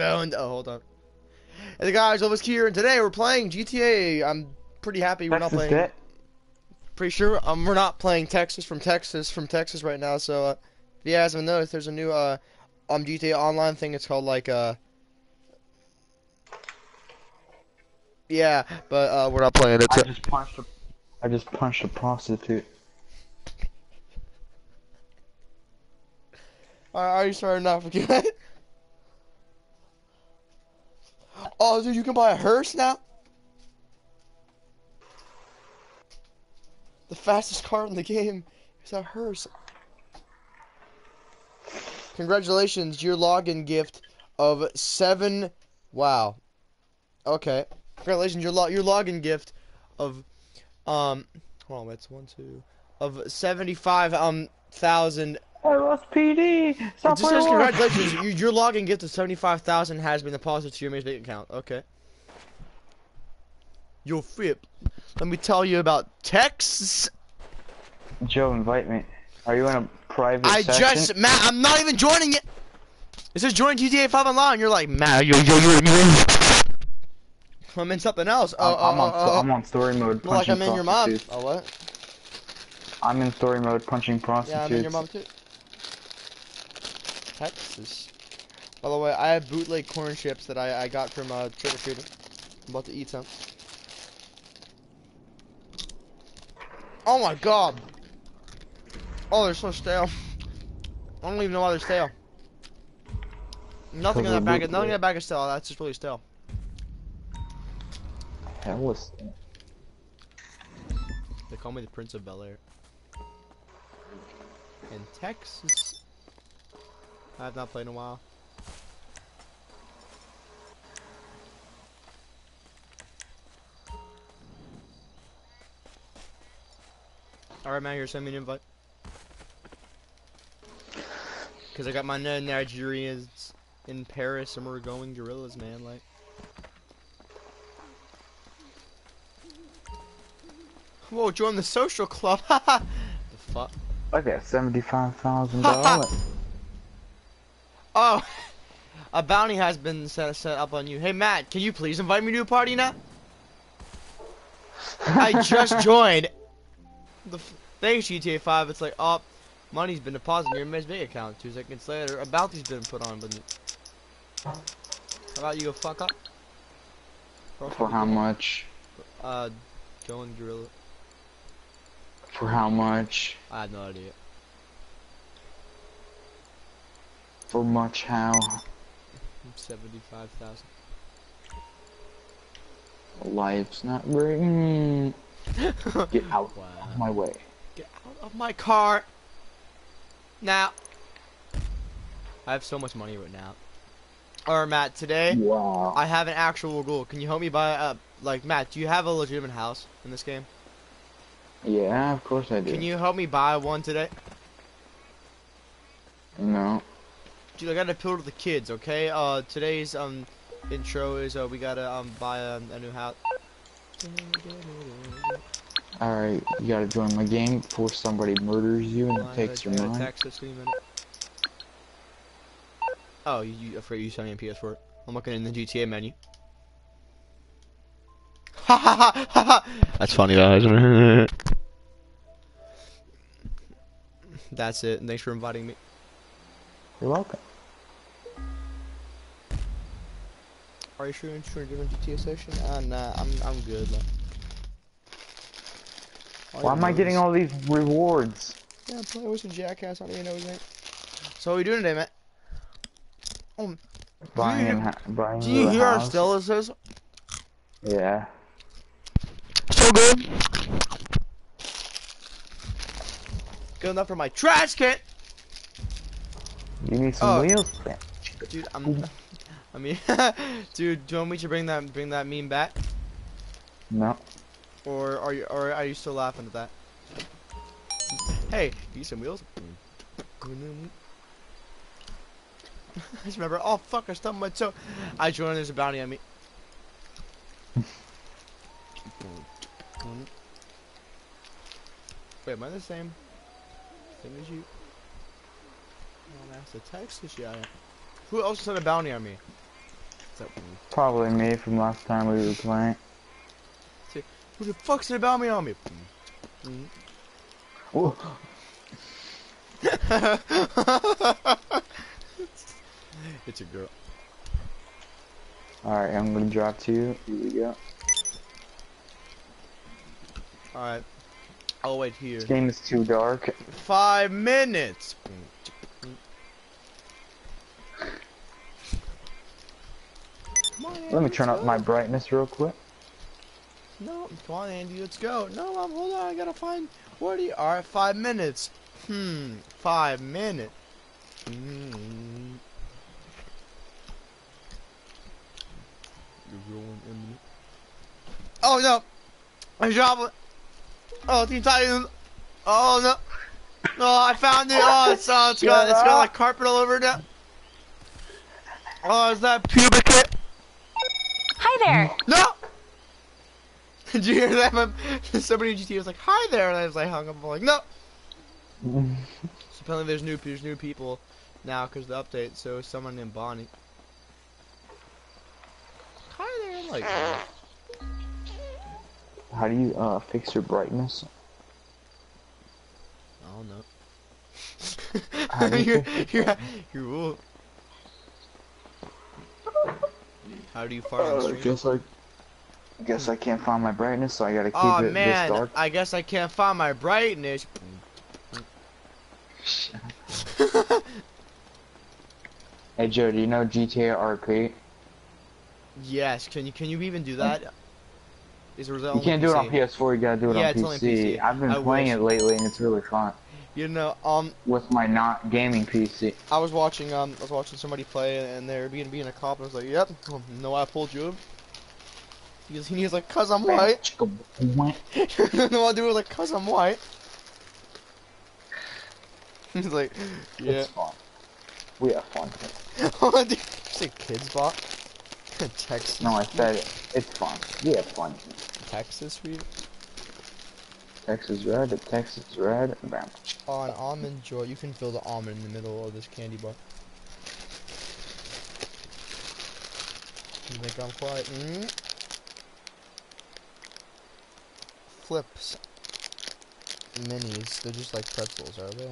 owned. Oh, hold on. Hey guys, Elvis here, and today we're playing GTA. I'm pretty happy we're not playing. Debt? Pretty sure um we're not playing Texas from Texas from Texas right now. So uh, if you guys haven't noticed, there's a new uh um GTA Online thing. It's called like uh. Yeah, but uh, we're not playing it. I just punched a, I just punched a prostitute. Are, are you starting off again? Oh, dude, you can buy a hearse now. The fastest car in the game is a hearse. Congratulations, your login gift of seven. Wow. Okay. Congratulations, your lo- your login gift of um. Hold on, it's one two of seventy five um thousand LSPD! it Stop just says congratulations. you, your login gift of seventy-five thousand has been deposited to your main bank account. Okay. Yo, Flip. Let me tell you about Texas. Joe, invite me. Are you in a private I section? just Matt. I'm not even joining it. It says join GTA 5 online. You're like Matt. Yo, yo, yo, yo. I'm in something else. Oh, I'm, I'm oh, on, oh, oh. I'm on story mode Well, like I'm in your mom. Oh what? I'm in story mode punching prostitutes. Yeah, I'm in your mom too. Texas. By the way, I have bootleg corn chips that I, I got from uh, Trick or Treating. I'm about to eat some. Oh my god! Oh, they're so stale. I don't even know why they're stale. Nothing in that bag. Of, nothing in that bag is stale. That's just really stale. Hell was They call me the Prince of Bel Air. In Texas. I have not played in a while. Alright, man, here, send me an invite. Because I got my Nigerians in Paris and we're going gorillas, man. Like, whoa, join the social club. Haha! The fuck? I got seventy-five thousand dollars. Oh, a bounty has been set, set up on you. Hey, Matt, can you please invite me to a party now? I just joined. The f- thanks GTA 5. It's like, oh, money's been deposited in your bank account. Two seconds later, a bounty's been put on. But how about you go fuck up? Bro, For how much? Uh, going gorilla. For how much? I have no idea. For much how? Seventy-five thousand. Life's not very. Mm. Get out Wow. of my way. Get out of my car. Now. I have so much money right now. Or Matt, today Wow. I have an actual goal. Can you help me buy a, like, Matt, do you have a legitimate house in this game? Yeah, of course I do. Can you help me buy one today? No. Dude, I gotta appeal to the kids, okay? Uh, today's, um, intro is, uh, we gotta, um, buy a, a new house. Alright, you gotta join my game before somebody murders you and Line, takes your gotta mind. text this in a minute. Oh, you, you, I forgot you sent me a PS4. I'm looking in the GTA menu. Ha ha ha ha ha! That's funny, guys. That's it. Thanks for inviting me. You're welcome. Are you sure you're doing a GTA session? Uh, nah, I'm I'm good. Like. Why am I getting all these rewards? Yeah, play with some jackass. I don't even know his name. So what are you doing today, Matt? Um, Buying, you- and ha- buying do you hear house. Stella says? Yeah. So good. Good enough for my trash can. You need some Oh. wheels? Dude, I'm. I mean, dude, do you want me to bring that bring that meme back, No. or are you or are you still laughing at that? Hey, you need some wheels? I just remember. Oh fuck! I stubbed my toe. I joined. There's a bounty on me. Wait, am I the same? Same as you? That's the Texas. Yeah. Who else sent a bounty on me? Probably me from last time we were playing. Who the fuck's it about me on me? Mm. Whoa. it's a girl. Alright, I'm gonna drop to you. Here we go. Alright. I'll wait here. This game is too dark. Five minutes! Come on, Andy, Let me turn up my brightness real quick. No, come on, Andy, let's go. No, um, hold on, I gotta find. What are you? Alright, five minutes. Hmm, five minutes. Hmm. Rolling in Oh no! I dropped it. Oh, Teen Titans. Oh no! No, I found it. Oh, it's uh, it's got it's got like carpet all over it now. Oh, is that pubic there. No! Did you hear that? My, somebody in GTA was like, "Hi there," and I was like, hung up. I'm like, "No." So apparently, there's new there's new people now because the update. So someone named Bonnie. Hi there. I'm like, How do you uh fix your brightness? I don't know. How do you you're, fix you're, you're, ooh. How do you fart on Uh, stream? guess I guess I can't find my brightness, so I gotta keep Oh it man, this dark. I guess I can't find my brightness. Hey Joe, do you know GTA RP? yes, can you can you even do that? Is there You can't do it on PS4, you gotta do it Yeah, on it's only PC. PC. I've been I playing wish. it lately and it's really fun. You know, um, With my not gaming PC. I was watching um, I was watching somebody play, and they're being being a cop, and I was like, "Yep, oh, no, I pulled you." He was, he was like, "Cause I'm white." no, I do it was like, "Cause I'm white." He's like, "Yeah." It's fun. We have fun. Oh, dude, you say kids bot? Texas. No, I said it. It's fun. We have fun. Texas Texas red, the Texas red, bam. Oh, an almond joy. You can feel the almond in the middle of this candy bar. You think I'm quiet? Mm? Flips. Minis. They're just like pretzels, are they?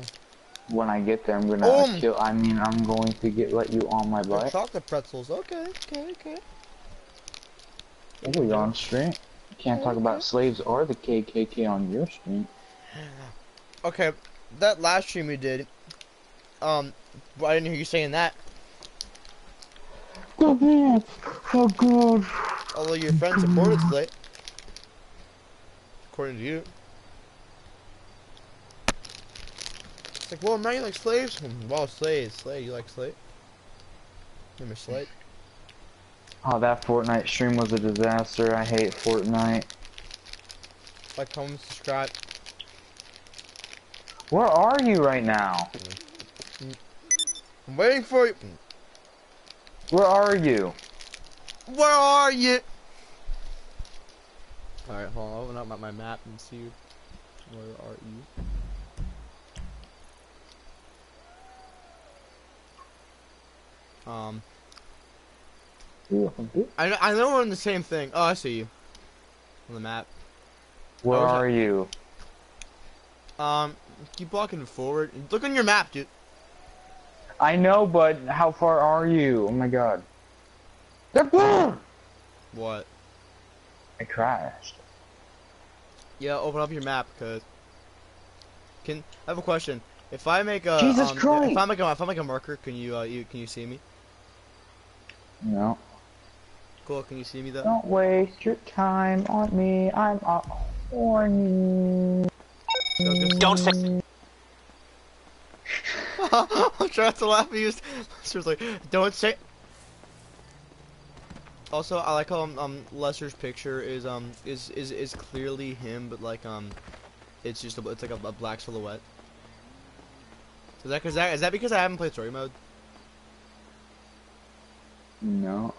When I get there, I'm gonna Um. kill. I mean, I'm going to get let you on my butt. chocolate pretzels. Okay, okay, okay. Oh, you're on stream. Can't talk about slaves or the KKK on your stream. Okay, that last stream we did, um, I didn't hear you saying that. Oh good. So good. Although your friend supported Slate. According to you. It's like, well, now you like slaves? Hmm, Well, slaves, slave, you like slave? Remember slave? Oh, that Fortnite stream was a disaster. I hate Fortnite. Like, comment, subscribe. Where are you right now? I'm waiting for you. Where are you? Where are you? Alright, hold on, I'll open up my, my map and see you. where are you. Um, I, kn- I know we're in the same thing. Oh, I see you. On the map. Where Oh, are you? Um, keep walking forward. Look on your map, dude. I know, but how far are you? Oh my god. What? I crashed. Yeah, open up your map, cause. Can I have a question? If I make a Jesus um, Christ! if I make a if I make a marker, can you uh you can you see me? No. Cool. Can you see me though? Don't waste your time on me. I'm a horny. Don't say. I'm trying to laugh at you. Lester's like, don't say. Also, I like how um, um Lester's picture is um is is is clearly him, but like um, it's just a, it's like a, a black silhouette. Is that cause that is that because I haven't played story mode? No.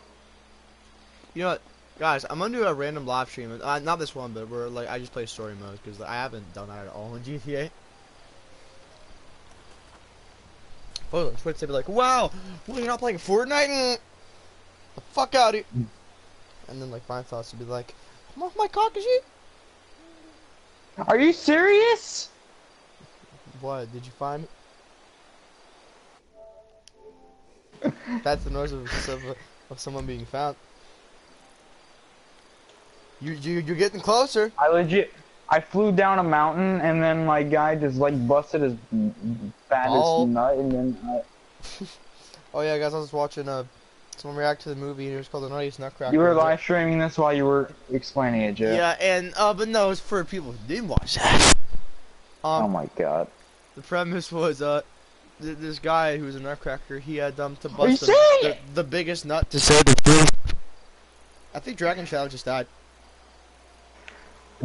You know what, guys? I'm gonna do a random live stream. Uh, not this one, but we're like I just play story mode because I haven't done that at all in GTA. Oh, Twitch they be like, "Wow, well, you're not playing Fortnite?" Mm. fuck out of here. And then like my thoughts would be like, I'm off my cock, is she? Are you serious? What? Did you find it? That's the noise of, of, of someone being found. You, you, you're getting closer. I legit, I flew down a mountain and then my guy just like busted his fattest Oh. nut and then I, Oh yeah, guys, I was watching uh, someone react to the movie and it was called The Nuttiest Nutcracker. you were live streaming this while you were explaining it, Joe. Yeah, and uh, but no, it's for people who didn't watch that. Um, Oh my god. the premise was uh, th- this guy who was a nutcracker, he had um to bust the, the, the biggest nut to say the truth. I think Dragon Shadow just died.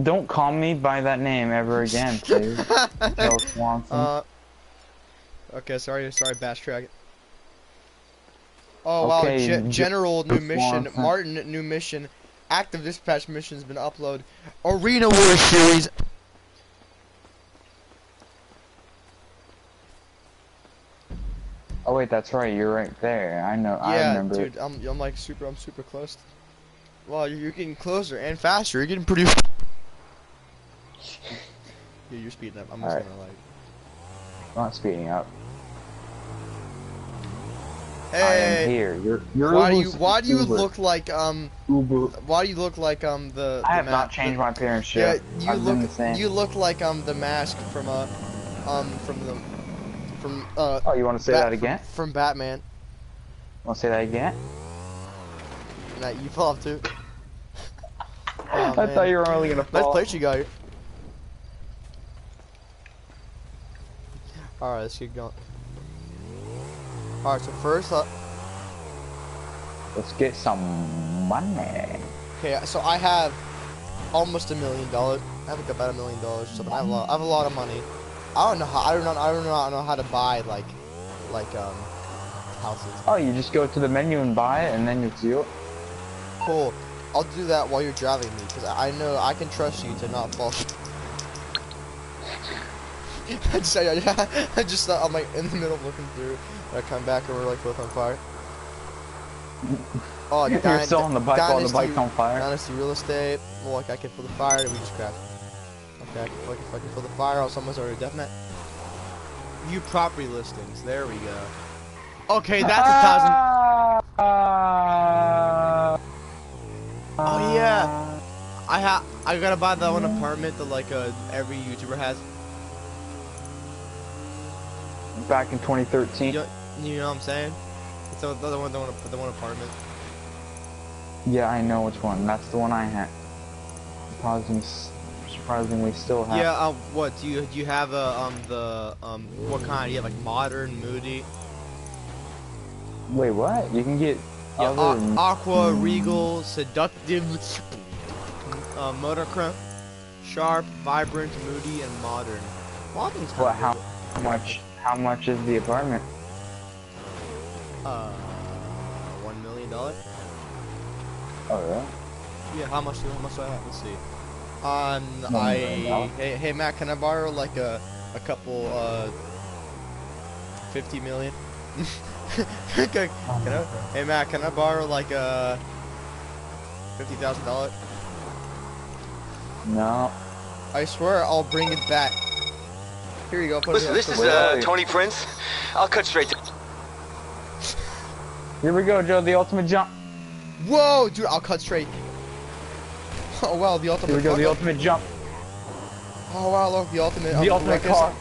Don't call me by that name ever again, please. Joe Swanson. Uh, okay, sorry, sorry, Bash Dragon. Oh wow, Okay, General new mission, Swanson. Martin new mission, active dispatch mission has been uploaded. Arena War series. oh wait, that's right. You're right there. I know. I Yeah, remember. dude, I'm, I'm like super, I'm super close. Wow, you're, you're getting closer and faster. You're getting pretty. Yeah, you're speeding up. I'm just Alright. gonna like. I'm not speeding up. I am here. You're. You're. why do you, why do you Uber. look like um, Uber. why do you look like um the? I the have not changed my appearance Yeah, yet. you I've look, same. you look like um the mask from uh, um from the, from uh. Oh, you want to say Bat- that again? From Batman. Want to say that again? Nah, you fall off too. Oh, I man. thought you were only gonna Nice place you got here. Alright, let's get going. Alright, so first up, Let's get some money. okay, so I have almost a million dollars. I have like about a million dollars or something. I have a lot, I have a lot of money. I don't know how, I don't know, I don't know, I don't know how to buy like, like, um, houses. Oh, you just go to the menu and buy it, and then you do it. Cool. I'll do that while you're driving me, because I know I can trust you to not fall. I just, I, I just, uh, I'm like in the middle of looking through, and I come back and we're like both on fire. Oh, You're Dyn- still on the bike while the Dynasty- bike's on fire. Dynasty real estate. Well, like I can feel the fire, and we just crashed. Okay, I can, I can, I can feel the fire. Oh, someone's already deathmatch. View property listings. There we go. Okay, that's a thousand. Uh, Oh, yeah. I ha I gotta buy that one apartment that like uh every YouTuber has. Back in 2013. You, you know what I'm saying? It's the, the one, the one, the one apartment. Yeah, I know which one. That's the one I had. Surprisingly, surprisingly still have. Yeah. Um. What do you do? You have a um the um what kind? Do You have like modern, moody. Wait, what? You can get Yeah. other. aqua, mm. regal, seductive, uh, monochrome, sharp, vibrant, moody, and modern. Modern's kind How how much? How much is the apartment? Uh, one million dollars. Oh, really? Yeah, how much do how much do I have? Let's see. Um, I hey hey Matt, can I borrow like a a couple uh fifty million? can, can I, hey Matt, can I borrow like a fifty thousand dollars? No. I swear I'll bring it back. Here you go. Put Listen, this is uh. Tony Prince. I'll cut straight to. Here we go, Joe. The ultimate jump. Whoa, dude! I'll cut straight. Oh wow, the ultimate. Here we go. The ultimate jump. Oh wow, look, the ultimate. The um, ultimate rocket- car.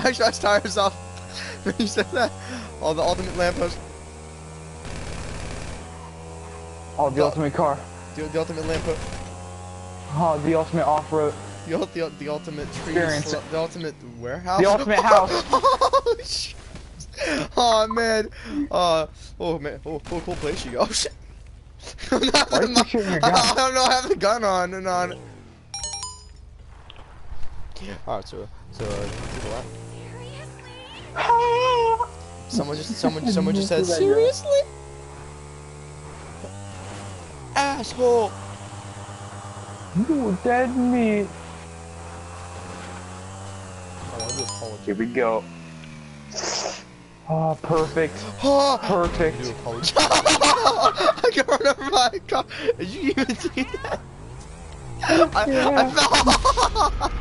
I shot his tires off when you said that. Oh, the ultimate lamppost. Oh, the The- ultimate car. The, the ultimate lamppost. Oh, the ultimate off-road. The, the, the ultimate tree. The ultimate warehouse. The ultimate house. oh, shit. oh man. Uh. Oh man. Oh, cool, cool place you go. Oh shit. Why are you shooting your I don't know. I have the gun on and on. Alright, so so uh, to the left. Someone just someone someone just said seriously. Asshole. You dead meat. Oh, I do apologize. Here we go. Oh, perfect. Oh, Perfect. I do apologize. I got run over by a car. Did you even see that? I, I fell.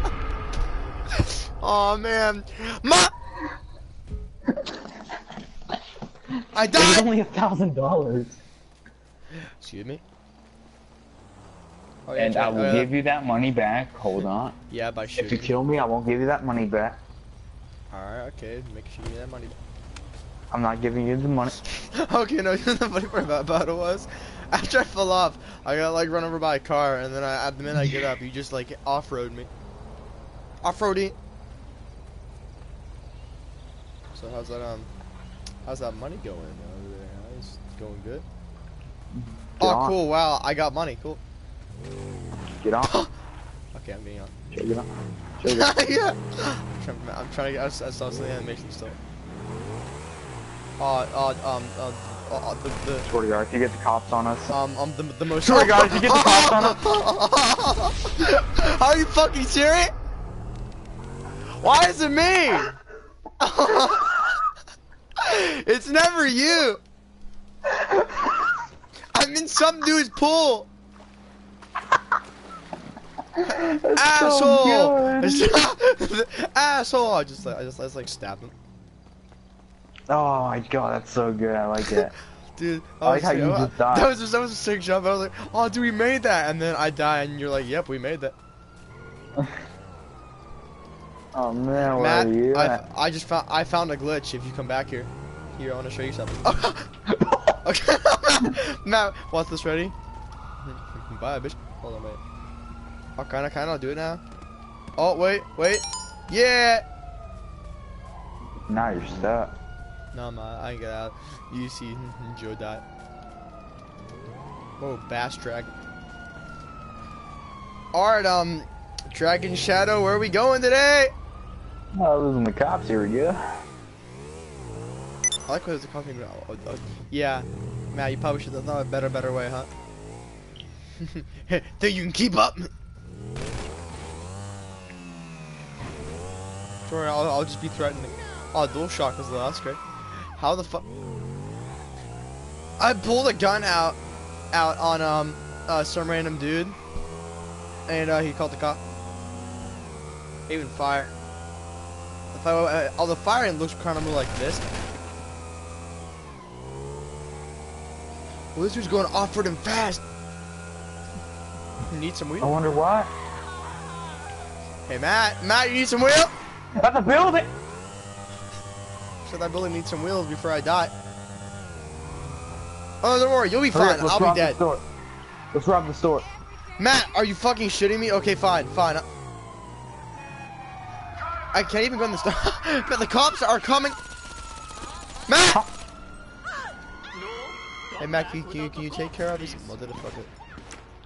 oh man, my. I died. It was only a thousand dollars. Excuse me. Oh, yeah, And I will uh, give you that money back. Hold on. Yeah, by If you kill me, I won't give you that money back. Alright, okay, make sure you get that money. back. I'm not giving you the money. okay, no, you know the funny part about, about it was, after I fell off, I got like run over by a car, and then I, at the minute I get up, you just like off-road me. Off-roading. So how's that um, how's that money going over there? huh? Is going good? Get oh, on. cool! Wow, I got money. Cool. Get on. Okay, I'm getting on. Get on. Sugar. yeah. I'm trying, I'm trying to get. I, s- I saw some animation still. Uh, uh, um, uh, uh, the, the, Swear to God, if you get the cops on us. um, um, the, the most. Swear to God, if you get the cops on us. Are you fucking serious? Why is it me? it's never you. I'm in some dude's pool. Asshole! Asshole! I just like I just, I just like stabbed him, Oh my God, that's so good. I like it. dude. I like how you oh, just died. That was just, that was a sick jump. I was like, oh, dude, we made that, and then I die, and you're like, yep, we made that. Oh man, where Matt, are you I, at? I just found I found a glitch. If you come back here, here I want to show you something. okay, Matt, what's this ready? Bye, bitch. Hold on, wait. Oh, kinda, kinda, I'll do it now. Oh, wait, wait. Yeah. Now you're stuck. No, man, I can get out. You see, Joe died. Oh, bass drag. Alright, um, Dragon Shadow, where are we going today? Oh, losing the cops. Here we go. I like what there's a coffee. Oh, oh, yeah, Matt, you probably should have thought of a better, better way, huh? Think you can keep up? Sorry, I'll, I'll just be threatening. Oh, dual shock was the last great. How the fuck? I pulled a gun out, out on um, uh, some random dude, and uh, he called the cop. Even fire. The fire, uh, oh, the firing looks kind of more like this. Well, this dude's going off-road and fast. You need some I wonder why. Hey, Matt. Matt, you need some wheel? That's a building. So that building needs some wheels before I die. Oh, don't worry. You'll be fine. I'll be rob the dead. store. Let's rob the store. Matt, are you fucking shitting me? Okay, fine, fine. I can't even go in the store. but the cops are coming. Matt! Hey, Matt, can you, can you, can you take care of these motherfucker?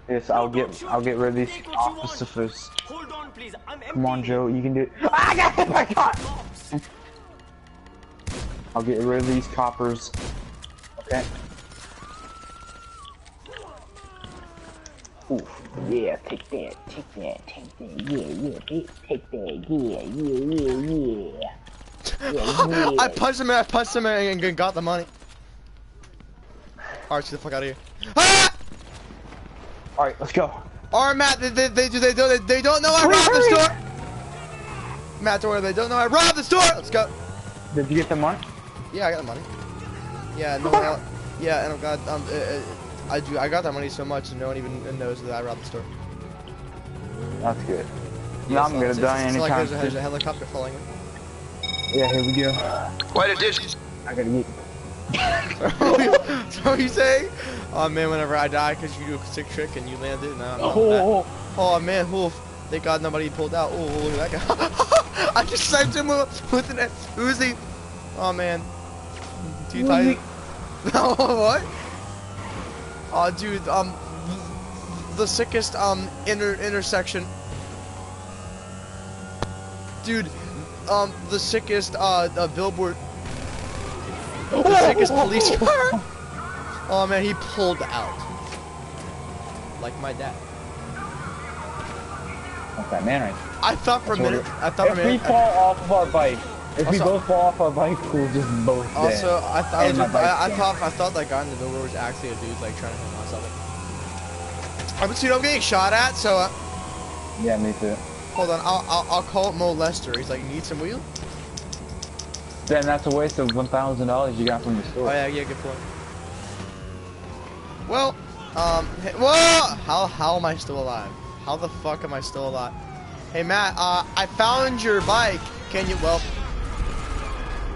Yes, I'll get I'll get rid of these officers. Hold on, please. I'm Come on, Joe, you can do it. I got hit by cop. I'll get rid of these coppers. Okay. Oof. Yeah, take that, take that, take that. Yeah, yeah, bitch, take that. Yeah, yeah, yeah, yeah. Yeah. I punched him, I punched him and got the money. Alright, get the fuck out of here. Ah! All right, let's go. Alright, Matt, they, they, they, they, don't, they don't know I Hurry, robbed the store. Matt, don't worry, they don't know I robbed the store. Let's go. Did you get the money? Yeah, I got the money. Yeah, no one else. Yeah, and I'm glad. Um, uh, uh, I do. I got that money so much, and no one even knows that I robbed the store. That's good. Yeah, now I'm so gonna it's- die it's, it's like anytime there's a, there's a helicopter following me. Yeah, here we go. Quite a dish. I gotta get. so what are you saying? Oh man, whenever I die because you do a sick trick and you land it, no, I'm that. Oh, Oh man, oof. Thank God nobody pulled out. Oh, look at that guy. I just sniped him with, an Uzi. Oh man. Too tight. No, what? Oh, dude, um, the sickest, um, inter intersection. Dude, um, the sickest, uh, uh billboard. The sickest police car. Oh man, he pulled out. Like my dad. That's that man right I thought for a That's minute. I thought for If we fall off of our bike, If we both fall off our bike, we'll just both dead. Also, I thought my I, I thought I thought that guy in the middle was actually a dude like trying to hit myself. I'm dude, I'm getting shot at. So uh, Yeah, me too. hold on, I'll, I'll I'll call Mo Lester. He's like, you need some wheel? Then that's a waste of one thousand dollars you got from the store. Oh yeah, yeah, good point. Well, um, hey, whoa! How how am I still alive? How the fuck am I still alive? Hey Matt, uh, I found your bike. Can you? Well,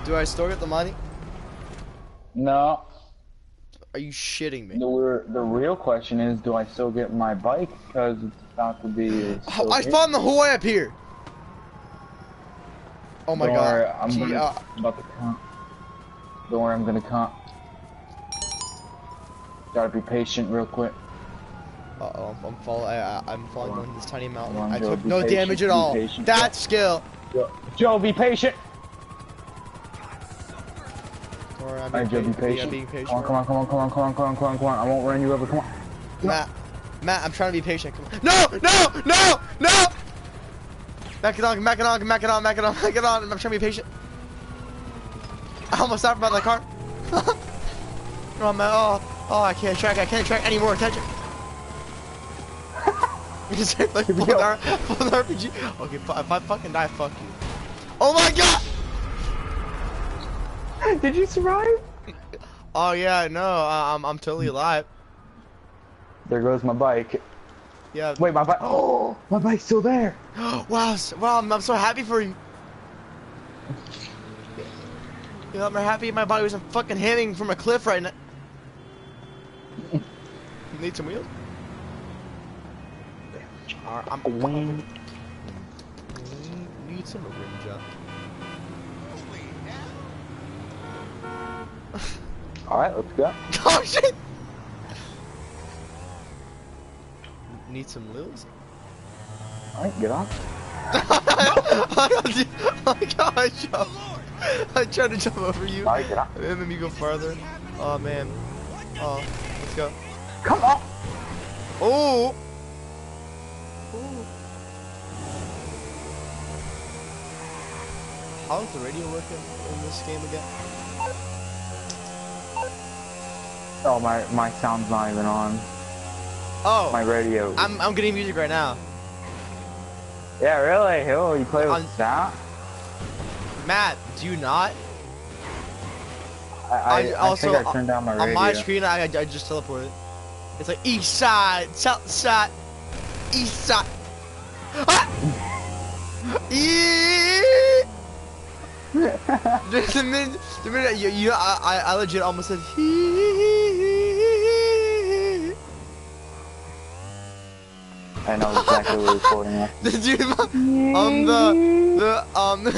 do I still get the money? No, Are you shitting me? the the real question is, do I still get my bike? Because it's about to be. Oh, I found the whole way up here. Oh my Don't god. worry, I'm Gee, gonna, uh, I'm about to come. Don't worry, I'm gonna come. Gotta be patient, real quick. Uh-oh, I'm, I'm falling. I, I'm falling on. down this tiny mountain. On, I Joe, took no patient, damage at all. patient. That's skill. Joe, Joe, be patient. Don't I'm Alright, Joe, be patient. Come on, come on, come on, come on, come on, come on, come on, come on. I won't run you over. Come on. Matt, Matt, I'm trying to be patient. Come on. No, no, no, no! Back it on, back it on, back it on, back it on, back it on. I'm trying to be patient. I almost stopped about the car. oh man, oh, oh, I can't track, I can't track anymore. Attention. You just hit like we full. R- full RPG. Okay, if I fucking die, fuck you. Oh my god! Did you survive? Oh yeah, no, I'm I'm totally alive. There goes my bike. Yeah. Wait, my bike. Oh, my bike's still there. wow, s- wow, I'm, I'm so happy for you. You know, I'm happy my body wasn't fucking hanging from a cliff right now. Need some wheels? Alright, I'm Wing. need some rim job. All right, let's go. Oh shit! Need some lils? All right, get on. oh my gosh, yo. I tried to jump over you. All right, get on. It made me go farther. Oh man. Oh, let's go. Come on. Oh! Ooh. How's the radio working in this game again? Oh, my my sound's not even on. Oh, My radio. I'm I'm getting music right now. Yeah, really? Oh, you play with On- sound? Matt, do you not? I, I, I I also- think I turned down my radio. On my screen, I, I just teleported. It's like east side, south side, east side. Ah! Eee! the, minute, the minute you, you I, I, legit almost said. "Hee." I know exactly what you're recording at. The dude, um, the, the, um, the,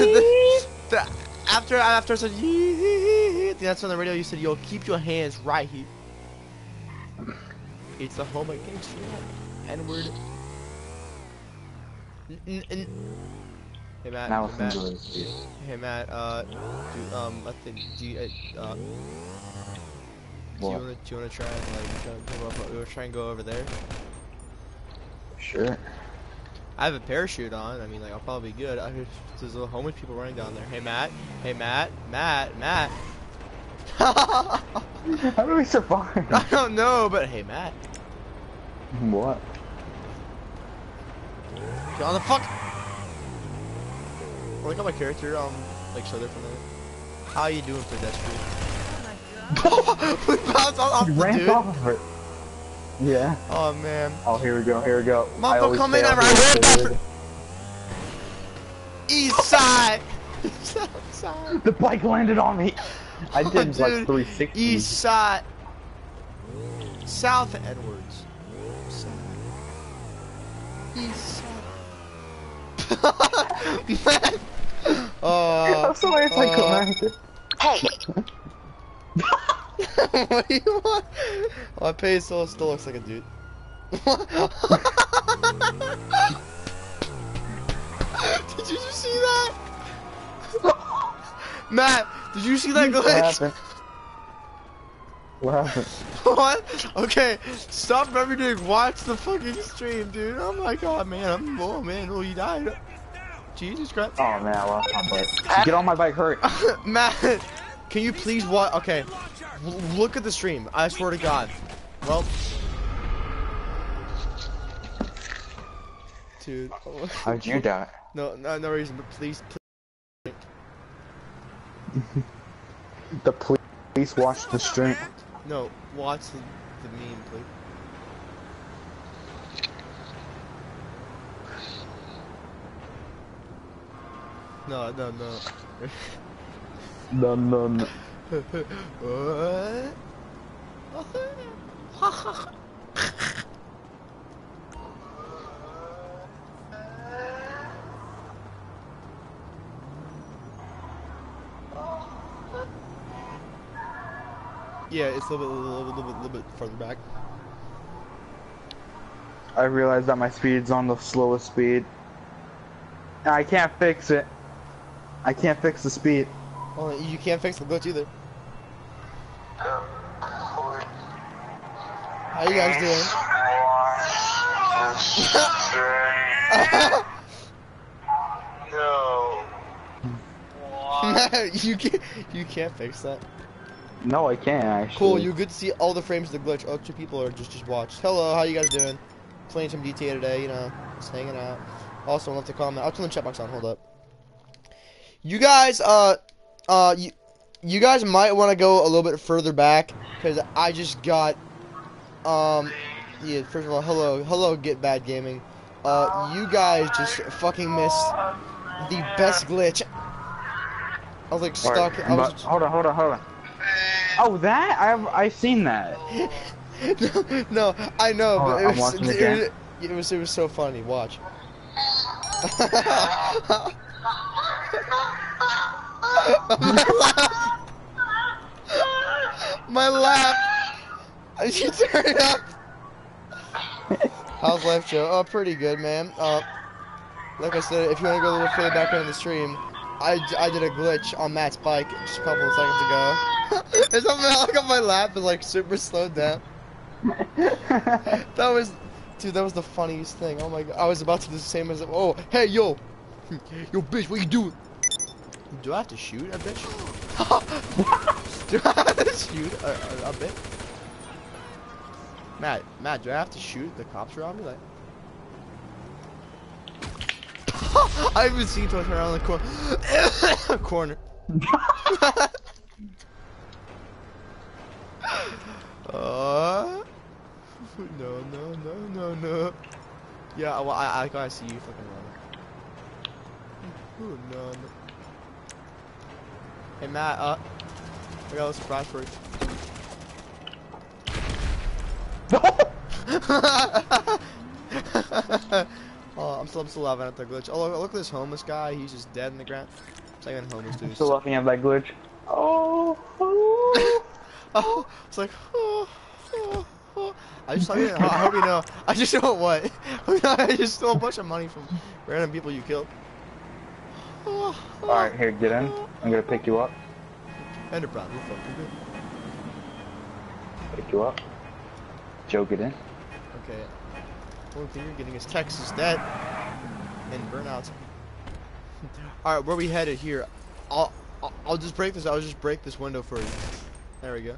the, after, after I said, "Yee," that's on the radio. You said, "Yo, keep your hands right here." It's a home of gangster rap. N-word. N- n- Hey Matt, Now hey, Matt, to hey Matt, uh, do, um, I think, do you, uh, uh, do you What? wanna, do you wanna try and like, try, up, we'll try and go over there? Sure. I have a parachute on. I mean, like, I'll probably be good. I heard there's a homeless people running down there. Hey, Matt. Hey, Matt. Matt. Matt. I How do we survive? I don't know, but hey, Matt. what? Get on the fuck. I like how my character, um, like, so they're familiar. How you doing, pedestrian? Oh my god! we bounced off You the ran dude. off of it. Yeah. Oh, man. Oh, here we go. Here we go. Motherfucker, I always come say in I'll and be I ran. East side. South side. The bike landed on me. I Oh, did like 360. East side. South Edwards. South. East side. Man. Oh. The way it's like uh, connected. what do you want? My pay still still looks like a dude. did you just see that? Matt, did you see that What glitch? happened? What happened? what? Okay, stop everything. Watch the fucking stream, dude. Oh my god, man. I'm, oh man, oh you died. Jesus Christ. Oh man, I lost my bike. Get on my bike, hurry. Matt, can you please watch? Okay, look at the stream. I swear to God. Well, dude. How'd you die? No, no, no reason. But please, please. The police watched the stream. no. Watch the, the meme, please. No, no, no. No, no, no. Yeah, it's a little bit, little, little, little bit further back. I realized that my speed's on the slowest speed. I can't fix it. I can't fix the speed. Oh, you can't fix the glitch either. How you guys doing? no. you can't, you can't fix that. No, I can't actually. Cool, you good to see all the frames of the glitch. Oh, two people are just just watched. Hello, how you guys doing? Playing some GTA today, you know, just hanging out. Also, left a comment. I'll turn the chat box on. Hold up. You guys, uh, uh, you, you guys might want to go a little bit further back because I just got, um, yeah. First of all, hello, hello, Get Bad Gaming. Uh, you guys just fucking missed the best glitch. I was like Alright, stuck. I was hold on, hold on, hold on. Oh, that? I've I've seen that. no, no, I know, Hold but on, it was, it it, it was it was so funny. Watch. My laugh. You turn it up. How's life, Joe? Oh, pretty good, man. Uh, like I said, if you want to go a little further back into the stream, I, I did a glitch on Matt's bike just a couple of seconds ago. There's something like on my lap is like super slowed down. That was, dude, that was the funniest thing. Oh my god, I was about to do the same as, oh, hey, yo, yo, bitch, what you doing? Do I have to shoot a bitch? do I have to shoot a, a, a bitch? Matt, Matt, do I have to shoot the cops around me? Like, I haven't seen turn around the corner. corner. uh, no, no, no, no, no. Yeah, well, I, I gotta see you fucking run. Ooh, no, no. Hey, Matt, uh, I got a surprise for you. oh, I'm still, I'm still laughing at the glitch. Oh, look, look at this homeless guy. He's just dead in the ground. It's like homeless dude. Still laughing at that glitch. Oh. oh. Oh, it's like, oh, oh, oh. I just, I, I hope you know. I just know what. I just stole a bunch of money from random people you killed. All right, here, get in. I'm gonna pick you up. Enterprise, what the fuck you do? Pick you up. Joe, get in. Okay. Only thing you're getting is Texas debt and burnouts. All right, where we headed here? I'll, I'll I'll just break this. I'll just break this window for you. There we go.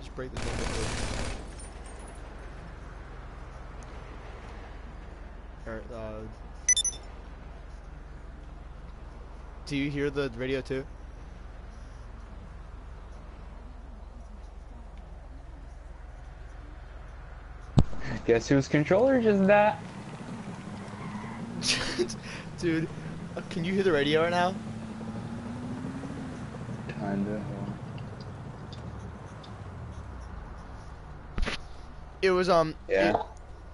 Just break this window for you. Alright, uh. Do you hear the radio too? Guess whose controller just that? Dude, uh, can you hear the radio right now? Kinda. It was um. Yeah. It,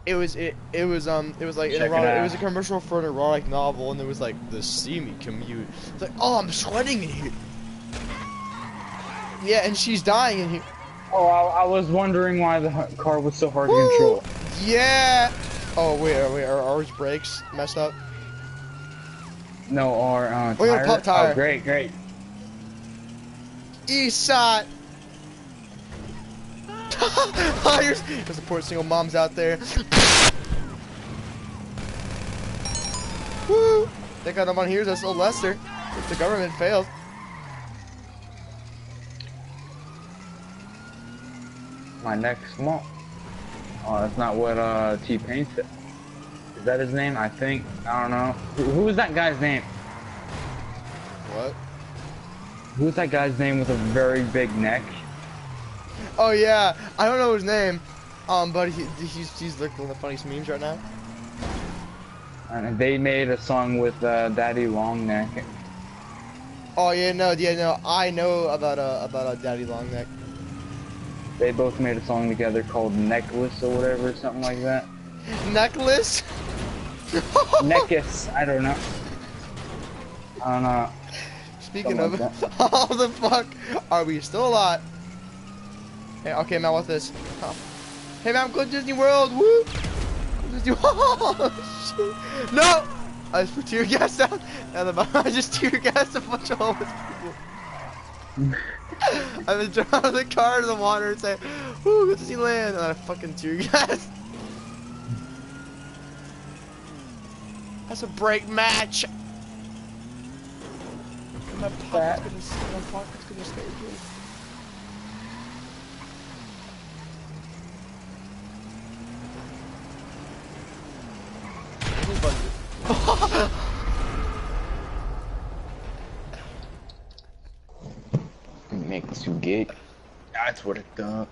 it was it it was um it was like Check it erotic, it out. was a commercial for an erotic novel and there was like the see me commute. It's like oh I'm sweating in here. Yeah, and she's dying in here. Oh, I, I was wondering why the car was so hard to control. Yeah. Oh wait, are, wait, are ours brakes messed up? No, our uh, Oh, tire. pop tire. Oh, great, great. East side. Oh, here's, there's the poor single moms out there. Woo! They got them on here. That's old Lester. If the government failed. My next month. Oh, that's not what uh T-Pain said. Is that his name? I think. I don't know. Who, who was that guy's name? What? Who was that guy's name with a very big neck? Oh yeah, I don't know his name, um, but he, he's he's like one of the funniest memes right now. And they made a song with uh, Daddy Longneck. Oh yeah, no, yeah, no, I know about uh about uh, Daddy Longneck. They both made a song together called Necklace or whatever, something like that. Necklace. Necklace, I don't know. I don't know. Speaking Something of, like how the fuck are we still alive? Hey, okay, man, what's this? Oh. Hey, man, I'm going to Disney World. Woo! Go Disney Oh, shit. No! I just put tear gas down, and the I just tear gassed a bunch of homeless people. I then jump out of the car to the water and say, "Woo, go to Disneyland!" And then I fucking tear gas. That's a break match. My pocket's gonna, my pocket's gonna stay good. Makes you gay. That's what it does.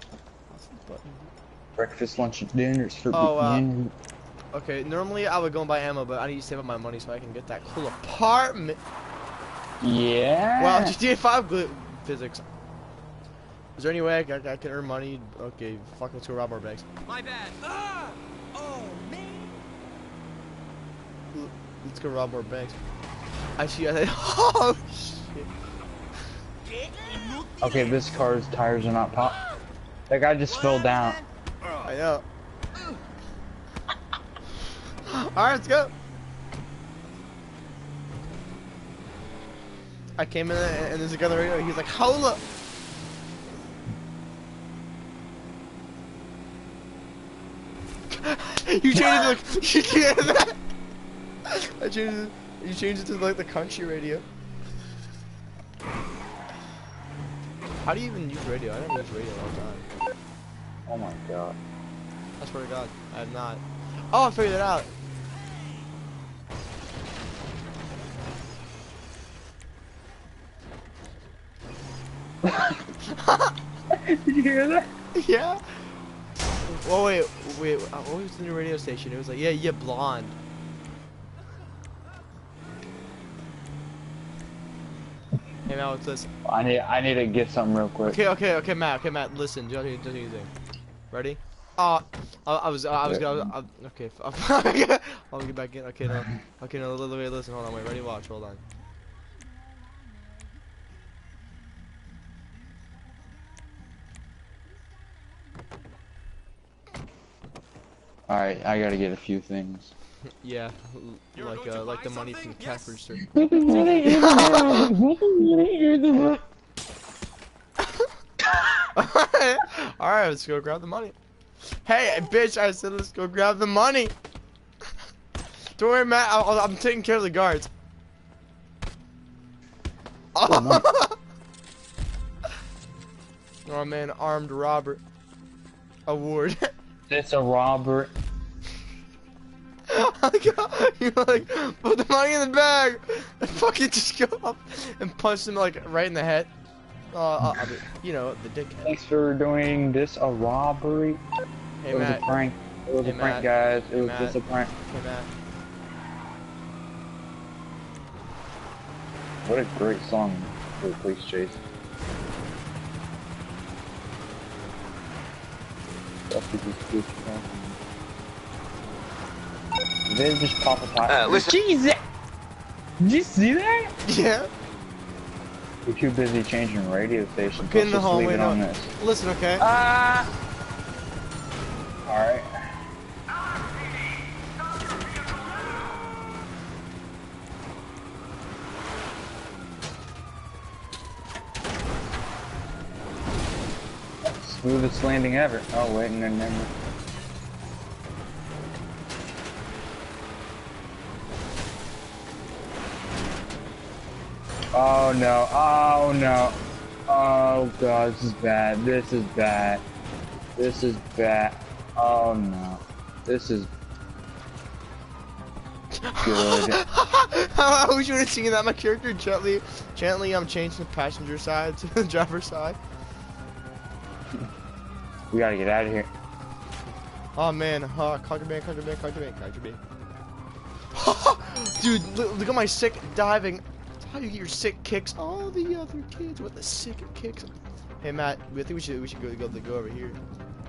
Breakfast, lunch, and dinner. for Oh, uh, dinner. Okay, normally I would go and buy ammo, but I need to save up my money so I can get that cool apartment. Yeah. Wow, GTA 5 gl- physics. Is there any way I can earn money? Okay, fuck, let's go rob more banks. My bad. Ah! Oh, man. Let's go rob more banks. I see. I oh shit. Okay, this car's tires are not pop. That guy just fell down. I know. All right, let's go. I came in and there's a guy on the radio. He's like, "Hold up." you changed it to you changed that. I changed it. You changed it to like the country radio. How do you even use radio? I never use radio all the time. Oh my god. I swear to God, I have not. Oh, I figured it out. Did you hear that? yeah. Oh wait, wait. uh, What was the new radio station? It was like, yeah, yeah, blonde. Hey Matt, what's this? I need I need to get something real quick. Okay, okay, okay, Matt. Okay, Matt. Listen, don't do don't do anything. Ready? Uh, I, I was, I was gonna. I, okay, I'll get back in. Okay, no. Okay, no. li- Listen, hold on. Wait. Ready? Watch. Hold on. Alright, I gotta get a few things. Yeah, like uh, like the money from the cash register. Alright, alright, let's go grab the money. Hey, bitch, I said let's go grab the money. Don't worry, Matt, I'll, I'll- I'm taking care of the guards. Oh, oh man, armed robber award. It's a Robert. you like put the money in the bag and fucking just go up and punch him like right in the head. Uh, uh, uh, you know the dick. Thanks for doing this a robbery. Hey it was a prank. It was Hey, a prank, Matt. guys. It Hey, was Matt. just a prank. Hey Matt. What a great song for the police chase. Dusty they just pop a tire? Uh, listen- Jesus! Did you see that? Yeah. We're too busy changing radio stations. Okay, in the hallway leave it on this. Listen, okay. Ah! Alright. Smoothest landing ever. Oh wait, no, never. mind. Oh no, oh no. Oh god, this is bad. This is bad. This is bad. Oh no. This is good. I wish you would have seen that. My character gently, gently, I'm changing the passenger side to the driver's side. We gotta get out of here. Oh man, uh, contraband, contraband, contraband, contraband. Dude, look, look at my sick diving. How you get your sick kicks. All the other kids with the sick kicks. Hey Matt, I think we should we should go go go over here.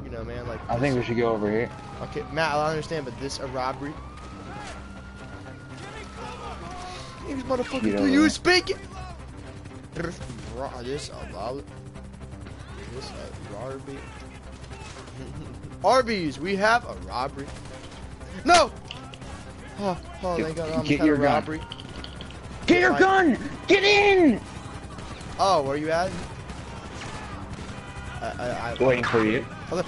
You know, man, like. I think we should go over here. Okay, Matt, I understand, but this a robbery. These motherfuckers, Get do you speak This a lolly. This a robbery. Arby's, we have a robbery. No! Oh, oh, thank God, I'm get your of gun. Robbery. Get your gun! Get in! Oh, where you at? I, I, I, Waiting for you. Come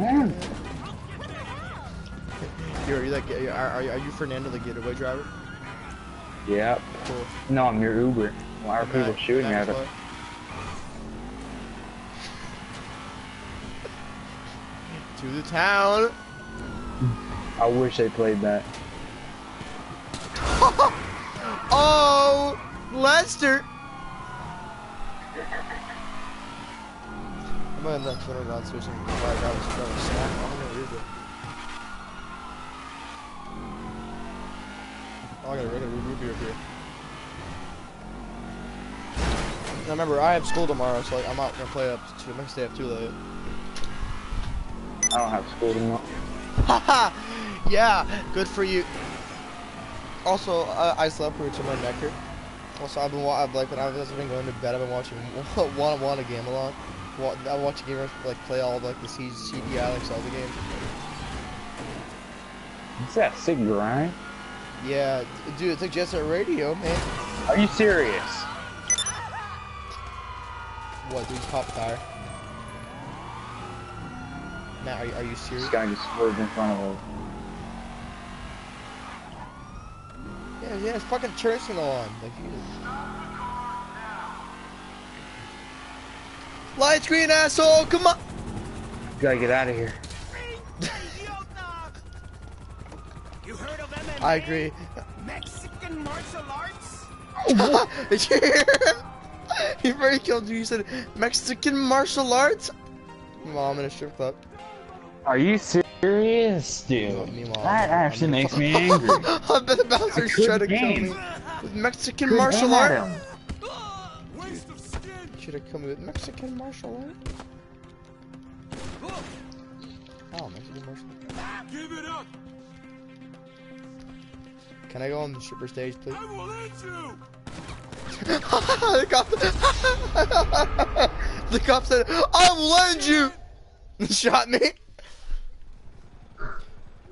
on. You're, you like, are, are, are you Fernando, the getaway driver? Yep. Cool. No, I'm your Uber. Why are people Matt- shooting at us? To the town. I wish they played that. Oh, Lester. I'm gonna next one around switching. I got a got a snack. I don't know what you're doing. Oh, I got a regular root beer here. Now remember, I have school tomorrow, so like, I'm not gonna play up to next day up too late. I don't have school tomorrow. Haha! yeah, good for you. Also, I, I slept through to my necker. Also, I've been wa- I've like when I've just been going to bed, I've been watching one one a game along. Wa- I watch gamers like play all like the C- CDI like Zelda games. What's that sick grind? Yeah, dude, it's like Jet Set Radio, man. Are you serious? What, dude, pop tire? Matt, are you, are you serious? This guy just swerved in front of us. Yeah, yeah, it's fucking turn signal on. Like, Jesus. Light screen, asshole! Come on! Gotta get out of here. You heard of MMA? I agree. Mexican martial arts? Did you hear him? He very killed you. He said Mexican martial arts. Meanwhile, I'm in a strip club. Are you serious, dude? Meanwhile, That I'm- actually makes me angry. I bet the bouncers couldn't trying to kill me with Mexican Couldn't martial aim at art. him. Waste of skin. Should have killed me with Mexican martial art. Oh, Mexican martial art. Give it up. Can I go on the stripper stage, please? I will end you. the cop. the cop said, "I will end you." Shot me.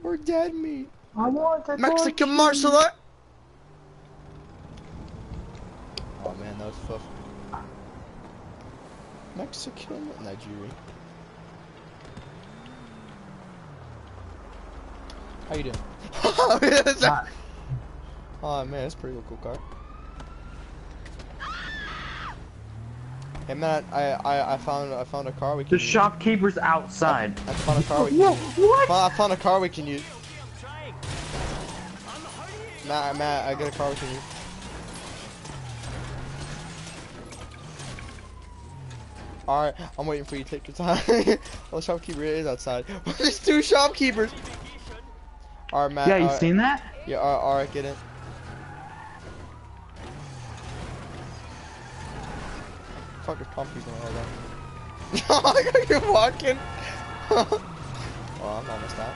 Or dead meat. I want to Mexican martial art. Oh man, that was tough. Mexican Nigerian. How you doing? Oh man, that's a pretty cool car. Hey man, I, I I found I found a car we can. Use. The use. shopkeeper's outside. I found a car we can Whoa, use. what? I found a car we can use. I'm trying. I'm hurting. Matt, Matt, I got a car we can use. Alright, I'm waiting for you to take your time. well, the shopkeeper is outside. There's two shopkeepers! Alright, Matt. Yeah, you alright. seen that? Yeah, alright, alright, get in. Fuck, there's palm trees in the hold on. Oh god, you're walking! oh, I'm almost out.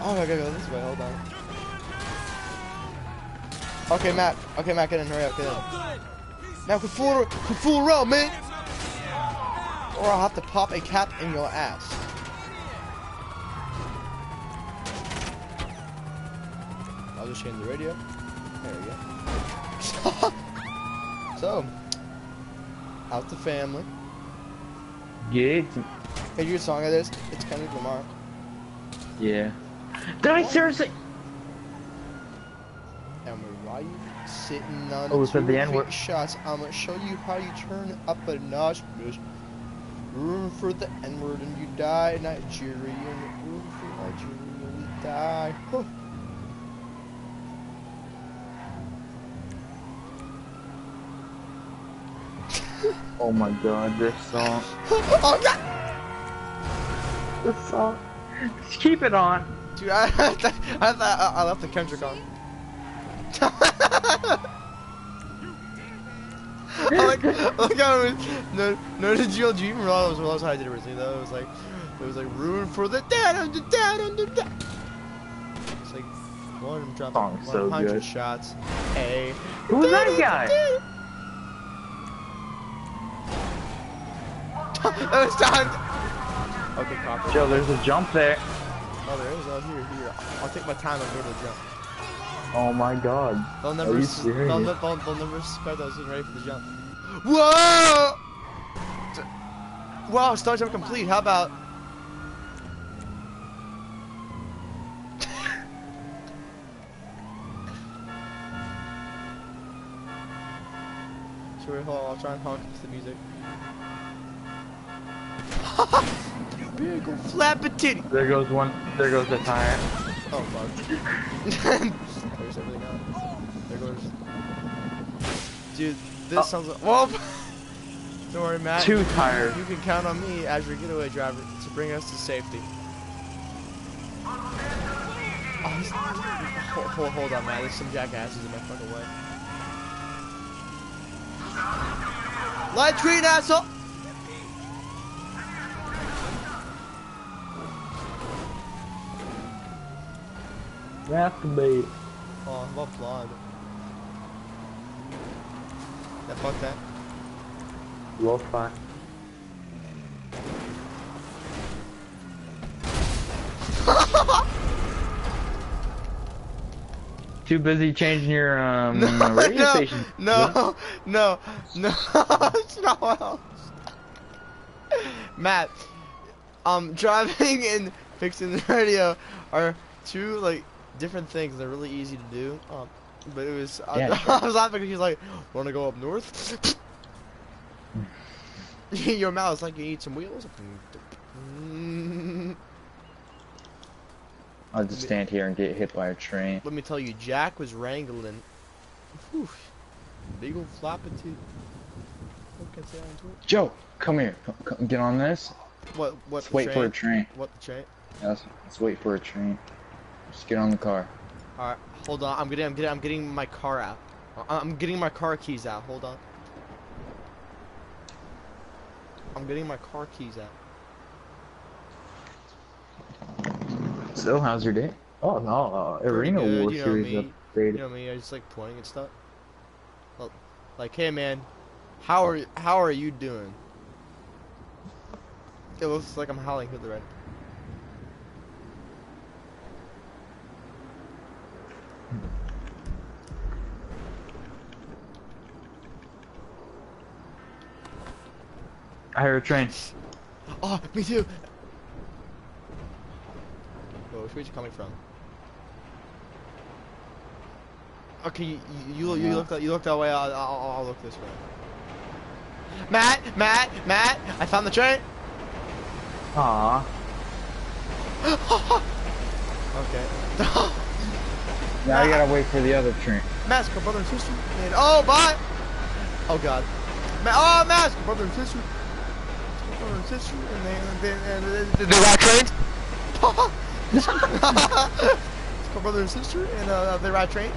Oh, I gotta go this way, hold on. Okay, Matt. Okay, Matt, get in, hurry up, get in. Now, can fool, can fool around, man! Or I'll have to pop a cap in your ass. I'll just change the radio. There we go. so, out the family. Yeah. Hey, your song of this? It's Kendrick Lamar. Yeah. Did I seriously? Why you sitting on Oh, at the end, two shots? I'm gonna show you how you turn up a notch, bitch. Room for the N word and you die, Nigerian. Room for Nigerian, we die. Huh. Oh my god, this song. oh god! This song. Just keep it on. Dude, I, I thought I, I, I left the Kendrick on. I like, I like how it was, no, no, did you, do you even realize what else I did originally though? It was like, it was like, room for the dead and the dead and the dead. It's like, one, I'm dropping Song's so 100 good. shots. Hey. Who was that guy? That was timed. Okay, copy. Joe, there's a jump there. Oh, there is. Oh, here, here. I'll take my time and go to the jump. Oh my god. They'll Are never, you s- they'll, serious? ne- they'll, they'll never suspect I was getting ready for the jump. Whoa! Wow, star jump complete. How about? Sure, hold on, I'll try and honk to the music. Big ol' flap titty. There goes one. There goes the tire. Oh fuck. There's everything out. There goes. Dude, this Oh. sounds like. Whoa! Don't worry, Matt. Two tires. You can count on me as your getaway driver to bring us to safety. Oh, hold, hold, hold on, man. There's some jackasses in my fucking way. Light green asshole! Masturbate. Oh, I'm about blonde. Yeah, fuck that. Lo-fi. Too busy changing your um radio no, station. No, no, no, it's not what else. Matt, um, driving and fixing the radio are two like different things. They're really easy to do. Um, but it was I, Yeah, I was laughing because he's like, "Want to go up north?" Your mouth's like you need some wheels. I'll just stand here and get hit by a train. Let me tell you, Jack was wrangling. Whew, big ol' flopping too. What can I say onto it? Joe, come here. Come, come, get on this. What? What? Let's wait for a train? train. What the train? Yeah, let's, let's wait for a train. Just get on the car. All right, hold on. I'm getting, I'm getting, I'm getting my car out. I- I'm getting my car keys out. Hold on. I'm getting my car keys out. So, how's your day? Oh no, uh, Arena good, War you know Series me. upgraded. You know me? I just like playing and stuff. Well, like, hey man, how are how are you doing? It looks like I'm howling through the right. I heard a train. Oh, me too. Whoa, which way you coming from? Okay, you you, you, you look that you look that way. I'll, I'll I'll look this way. Matt, Matt, Matt! I found the train. Aw. okay. Now you gotta wait for the other train. Mask, brother and sister. And, oh, bye. Oh God. Ma- oh, Mask, brother and sister. Our brother and sister, and they ride trains. it's our brother and sister, and uh, they ride train.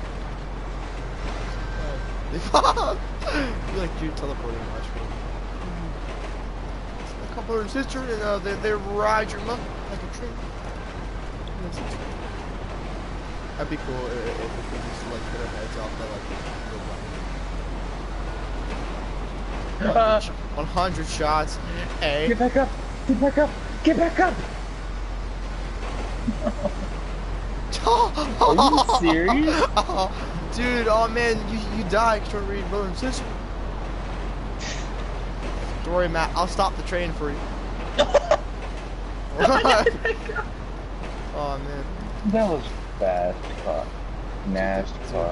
Uh, you like you teleporting my. It's like our brother and sister, and uh, they they ride your mom like a train. That'd be cool if, if we could just like put our heads off that like. Uh, 100 shots. A. get back up! Get back up! Get back up! Are you serious? Dude, oh man, you you die short read brother and sister. Don't worry, Matt. I'll stop the train for you. oh man. That was fast. Fuck.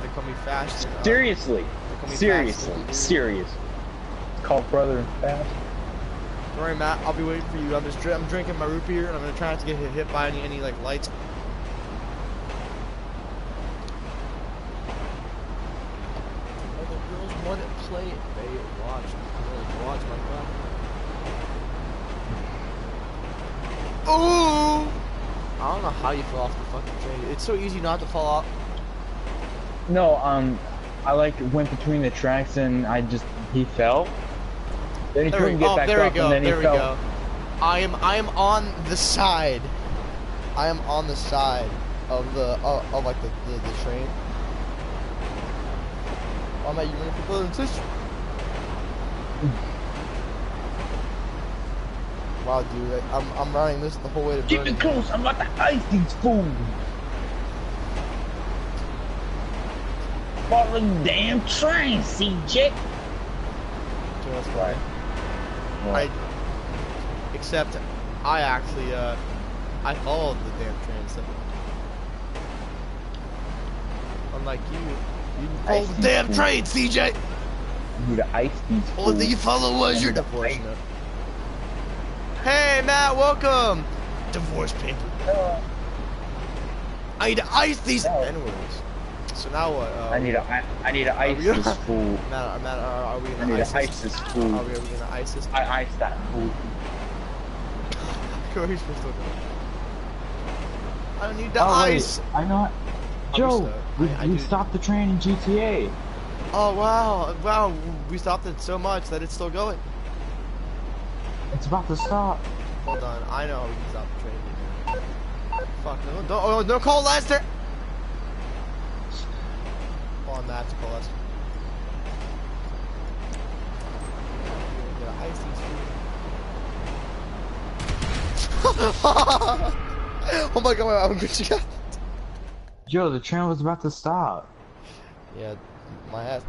They call me fast. uh, Seriously, they call me seriously, Fast. serious. It's called Brother and Fast. Don't worry, Matt. I'll be waiting for you. I'm just I'm drinking my root beer, and I'm gonna try not to get hit, hit by any any like lights. Oh, the girls want to play it. They watch. They watch my god. Ooh! I don't know how you fell off the fucking train. It's so easy not to fall off. No, um, I like went between the tracks and I just he fell. Then he There we, couldn't get oh, back there we up go. and then There he we fell. go. I am I am on the side. I am on the side of the of, of like the, the, the train. Oh man, you running for brother and? Wow, dude, I, I'm I'm running this the whole way to Keep it close. I'm about to ice these fools. Follow the damn train, CJ. So that's why. I except I actually uh I followed the damn train so unlike you, you didn't follow the damn train, CJ. I need to ice these All that you follow was your divorce note. Hey Matt, welcome. Divorce paper. Uh, I need to ice these. N-words. So now what? Uh, I need to I, I need to ice we- this fool. Matt, Matt, are, are we I gonna need ice to ice this? this Are we, are we gonna ice this? I ice that fool. Where are you supposed to go? I need the Oh, wait, ice. I know. it. I'm Joe, we, I- I we stopped the train in GTA. Oh wow, wow! We stopped it so much that it's still going. It's about to stop. Hold on, I know how we can stop the train. Fuck no! Don't, oh, don't call Lester. On, Matt, to call Lester. We're gonna ice these food. oh my god, I'm glitching out. Joe, the train was about to stop. Yeah, my ass.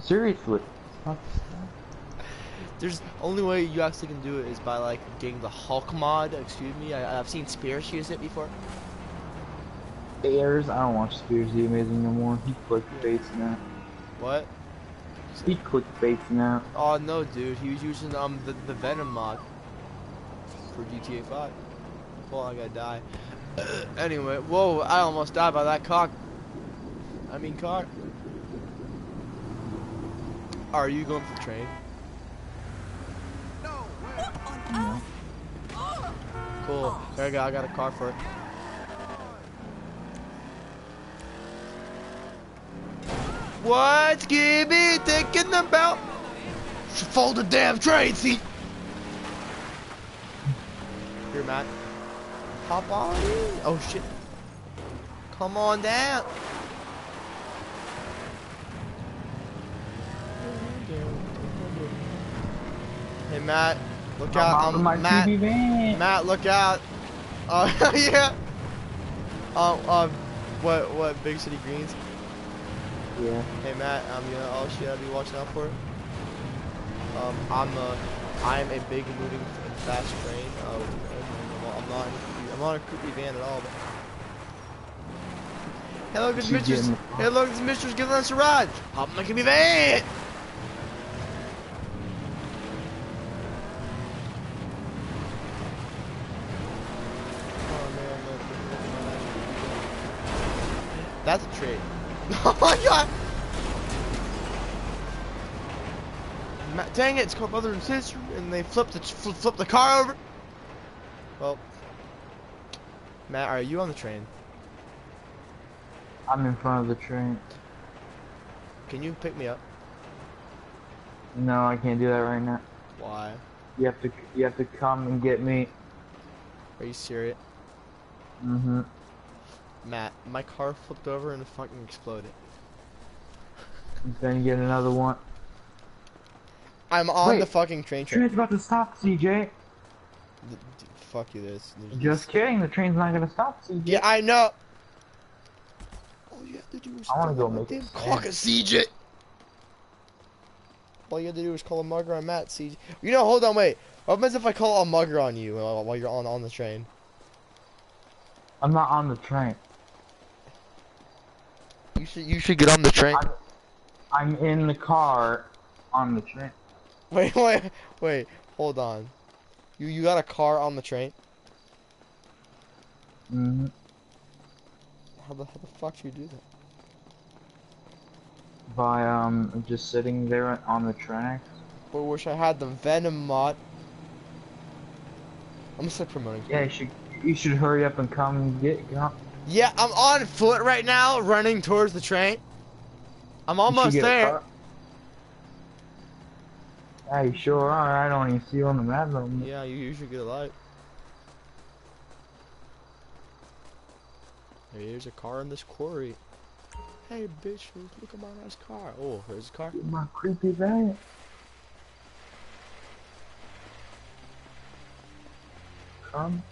Seriously. It's about to stop. There's only way you actually can do it is by like getting the Hulk mod. Excuse me, I, I've seen Spears use it before. Spears, I don't watch Spears the Amazing no more. He clickbaits now. What? He clickbaits now. Oh no, dude, he was using um the, the Venom mod for GTA 5. Hold on, I gotta die. anyway, whoa, I almost died by that cock. I mean car. Are you going for the train? No Cool. There you go. I got a car for it. What? Give me thinking about? Should fold the damn train, see? Here, Matt. Hop on in. Oh shit. Come on down. Hey Matt, look out! I'm Um, my Matt. Matt, look out! Oh yeah. Um, um, what, what? Big City Greens. Yeah. Hey Matt, um, you know all shit I'll be watching out for. Um, I'm a, I'm a big moving fast train. Uh, I'm not, in a creepy, I'm not a creepy van at all. But... Hey look, it's Mistress. look, it's Mistress giving us a ride. Hop in my creepy van. Dang it, it's called Mother and sister, and they flipped the fl- flip the car over. Well, Matt, are you on the train? I'm in front of the train. Can you pick me up? No, I can't do that right now. Why? You have to you have to come and get me. Are you serious? Mm-hmm. Matt, my car flipped over and fucking exploded. Then get another one. I'm on Wait, the fucking train track. Train's about to stop, CJ. D- fuck you, there's, there's Just kidding. The train's not gonna stop, CJ. Yeah, I know. All you have to do is I wanna go make damn it clock of CJ. All you have to do is call a mugger on Matt, CJ. You know, hold on, wait. What happens if I call a mugger on you while, while you're on on the train? I'm not on the train. You should you should get on the train. I'm, I'm in the car on the train. Wait, wait, wait. Hold on. You you got a car on the train? hmm How the how the fuck do you do that? By um just sitting there on the track. Boy, wish I had the Venom mod. I'm start promoting. Yeah, you should you should hurry up and come and get come. Yeah, I'm on foot right now, running towards the train. I'm almost there. Yeah, you sure are. I don't even see you on the map no more. Yeah, you, usually get a light. There's a car in this quarry. Hey, bitch, look at my nice car. Oh, there's a car. My creepy van. Come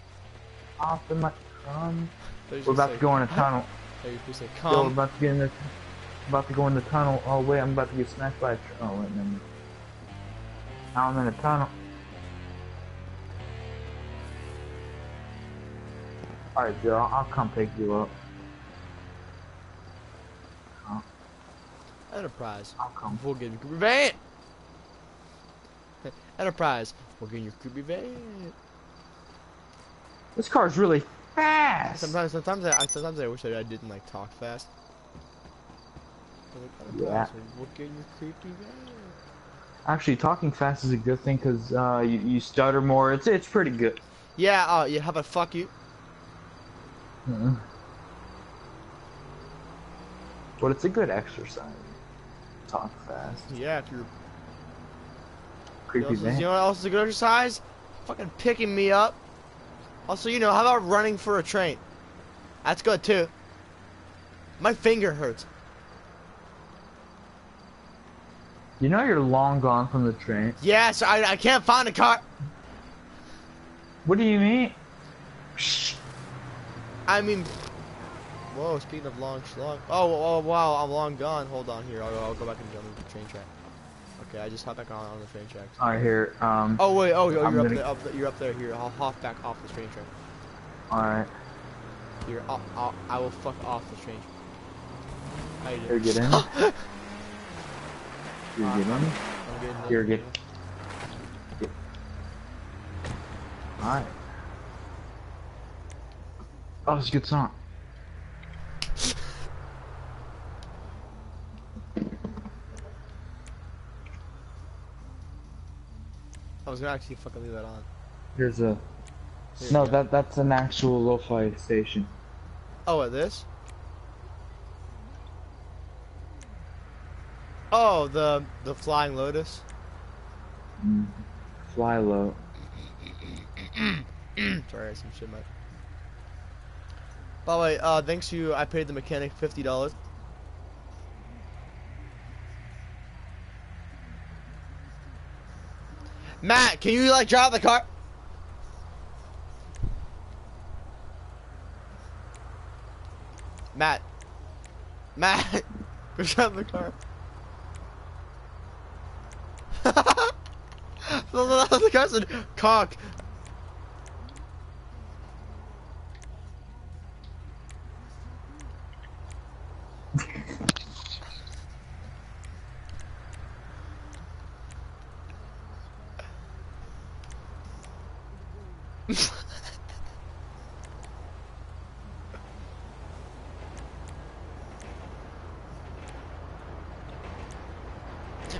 off the mic. Come. We're about to go in a tunnel. thought you were supposed to say, Yo, we're about to get in the about to go in the tunnel. Oh wait, I'm about to get smacked by a oh wait, never mind. Now I'm in a tunnel. Alright, Joe, I'll come pick you up. Enterprise. I'll come. We'll get your creepy van. Enterprise. We'll get your creepy van. This car's really fast. Sometimes, sometimes I, I- sometimes I wish that I didn't like talk fast. But, like, Yeah. Enterprise, We'll get your creepy van. Actually, talking fast is a good thing because uh, you, you stutter more. It's it's pretty good. Yeah. Uh. Yeah. How about fuck you? Mhm. But it's a good exercise. Talk fast. Yeah. If you're. You Creepy know, also- you know what else is a good exercise? Fucking picking me up. Also, you know, how about running for a train? That's good too. My finger hurts. You know you're long gone from the train. Yes, I, I can't find a car. What do you mean? I mean, whoa. Speaking of long slog. Oh, oh, wow. I'm long gone. Hold on here. I'll, I'll go back and jump on the train track. Okay, I just hop back on on the train tracks. Alright, here. Um. Oh wait. Oh, you're I'm up gonna- there. Up. You're up there. Here, I'll hop back off the train track. Alright. Here, I'll, I'll, I will fuck off the train. How you Here, get in. Here, get in. I'm getting in. Here, get. Alright. Oh, it's a good song. I was gonna actually fucking leave that on. Here's a. Here No, that that's an actual lo-fi station. Oh, at this? Oh, the the Flying Lotus. Mm. Fly low. Sorry, some shit, Mike. By the way, uh, thanks to you, I paid the mechanic fifty dollars. Matt, can you like drive the car? Matt, Matt, go drive the car. The guy said cock.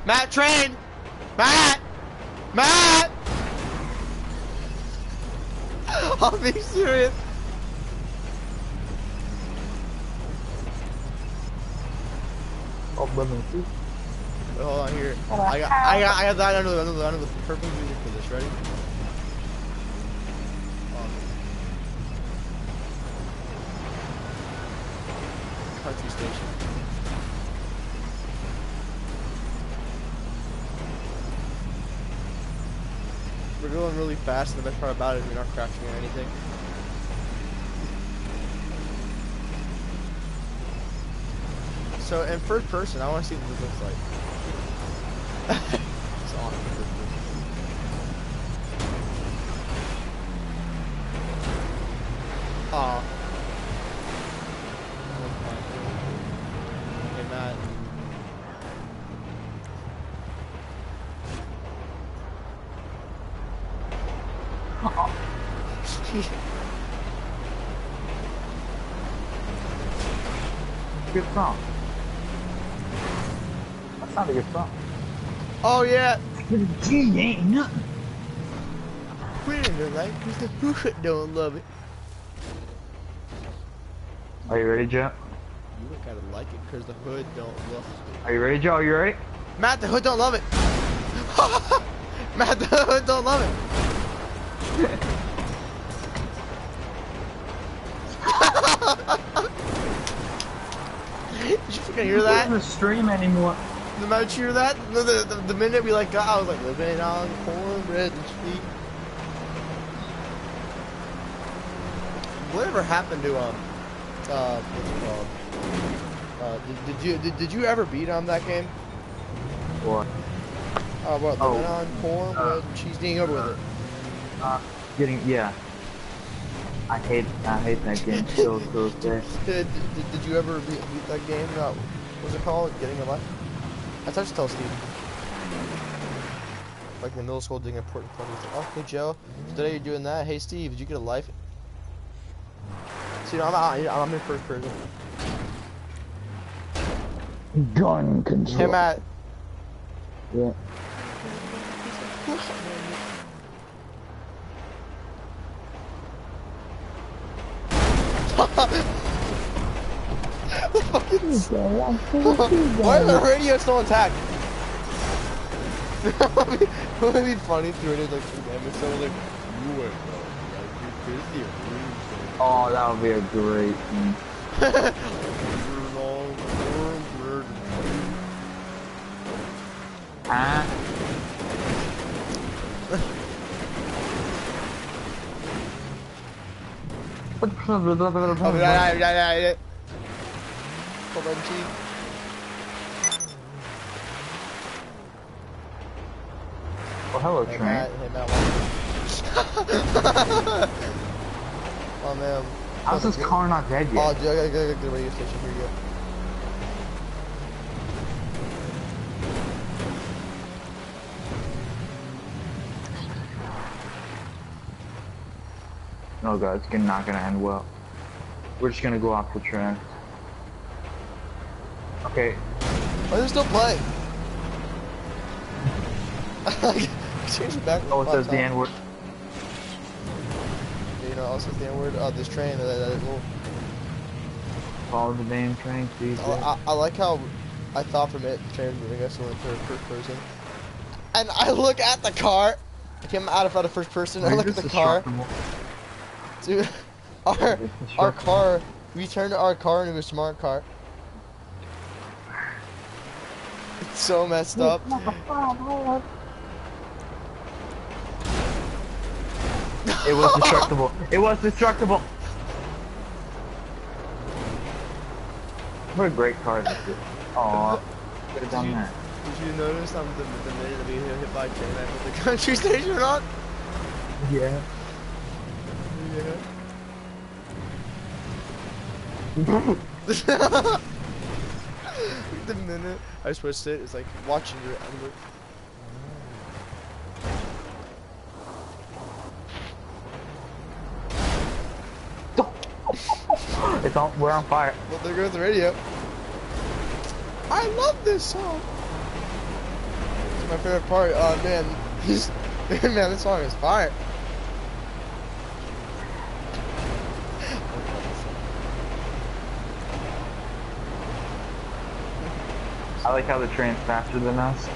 Matt, train! Matt! Matt! I'm being serious. Oh, women, see? Hold on here. Oh, I got, I got, I got that under the, under the, under the perfect music for this. Ready? Oh. Country station. We're going really fast, and the best part about it is we're not crashing or anything. So in first person, I want to see what this looks like. it's awesome. in first person. Aw. Good song. That's not a good song. oh yeah. Gee, ain't nothing. We didn't know that because the who don't love it. Are you ready, Joe? You look gotta like it because the hood don't love it. Are you ready, Joe? Are you ready? Matt, the hood don't love it. Matt, the hood don't love it. Hear that? the stream anymore. The moment you hear that, the, the, the, the minute we like got, I was like living on cornbread and sweet. Whatever happened to um, uh, what's it called? Uh, did, did you did, did you ever beat on that game? What? Uh, what? Oh. Living on cornbread and cheese. Getting over with it. Uh, getting yeah. I hate I hate that game so so bad. Did, did, did you ever beat, beat that game? Uh, what was it called? Getting a life? I touched tell Steve. Like in the middle school, doing important. He's like, oh, okay, Joe. Today you're doing that. Hey, Steve, did you get a life? See, I'm I'm, I'm in first person. Gun control. Hey, Matt. Yeah. Why is the radio still intact? it would be funny through it like some episode like you went wrong, like you're busy Oh, that would be a great. mm. Ah. Oh, on, Chief. Oh, hello, Hey, train. Matt. Hey, Matt. oh, man. How's this car not dead Oh, yet? dude, I gotta go get the radio station. Here you go. No, God, it's not gonna end well. We're just gonna go off the track. Okay, Oh, they're still playing. Change it back. oh, it says the N word. You know, also the N word. Oh, this train. That, that little. Follow the damn train, please. Oh, I, I like how I thought from it the train was moving us in third first person, and I look at the car. I came out of out of first person. I look at the car, dude. Our our car. We turned our car into a smart car. It's so messed up. It was destructible. it was destructible. What a great car this is. Aw, could have done you- that. Did you notice um, the, the minute that we hit hit by a train, I put the country station on? Yeah. Yeah. the minute I switched it, it's like watching your under. It's on. We're on fire. Well, there goes the radio. I love this song. It's my favorite part. Oh man, he's man, this song is fire. I like how the train's faster than us.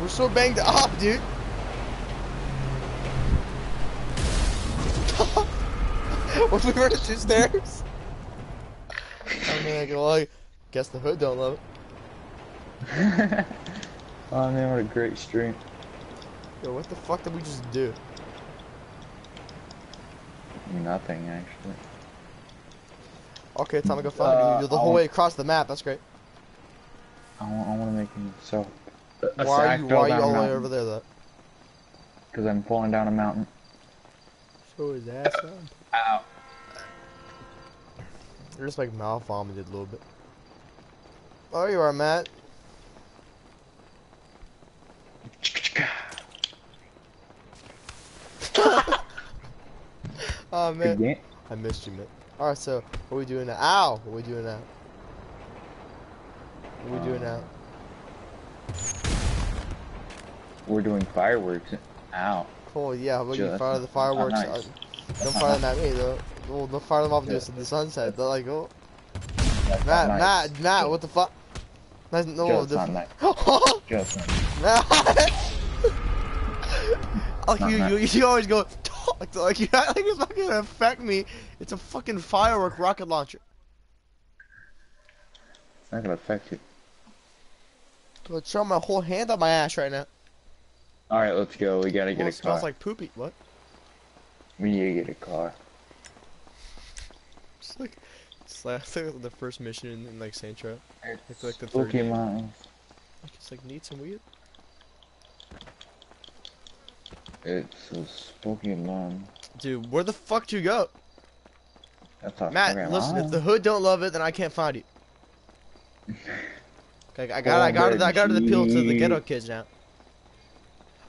We're so banged up, dude. what if we were to two stairs? I mean, like, well, I guess the hood don't love it. oh man, what a great stream. Yo, what the fuck did we just do? Nothing actually. Okay, time to go find Uh, you. You're the whole I'll- way across the map. That's great. I want, I want to make him so. Why are you, why are you all the way over there, though? Because I'm falling down a mountain. So his ass up. Ow. You're just like mouth vomited a little bit. Oh, you are, Matt. Oh man. I missed you, man. All right, so what are we doing now? Ow! What are we doing now? What are we doing now? We're doing fireworks. Ow. Cool. Yeah. How about Joe, you fire the fireworks? nice. uh, don't fire them at me though. Well, don't fire them off into the sunset. They're like, oh, That's Matt, nice. Matt, Matt, what the fuck? That's no. Joe, it's the- not nice. oh, Joe, not nice. you, not you, nice. you always go like, like you act like it's not gonna affect me. It's a fucking firework rocket launcher. It's not gonna affect you. I'm throwing my whole hand on my ass right now. Alright, let's go. We gotta Well, get it a smells car. like poopy. What? We need to get a car. It's like, it's like, it's like the first mission in, in like Santra. It's like the third Spooky game. Mountains. Like, it's like neat and weird. It's a spooky mountain. Dude, where the fuck do you go? That's our Matt, fucking listen, if the hood don't love it, then I can't find you. Okay, I got, I got, I got to appeal to the ghetto kids now.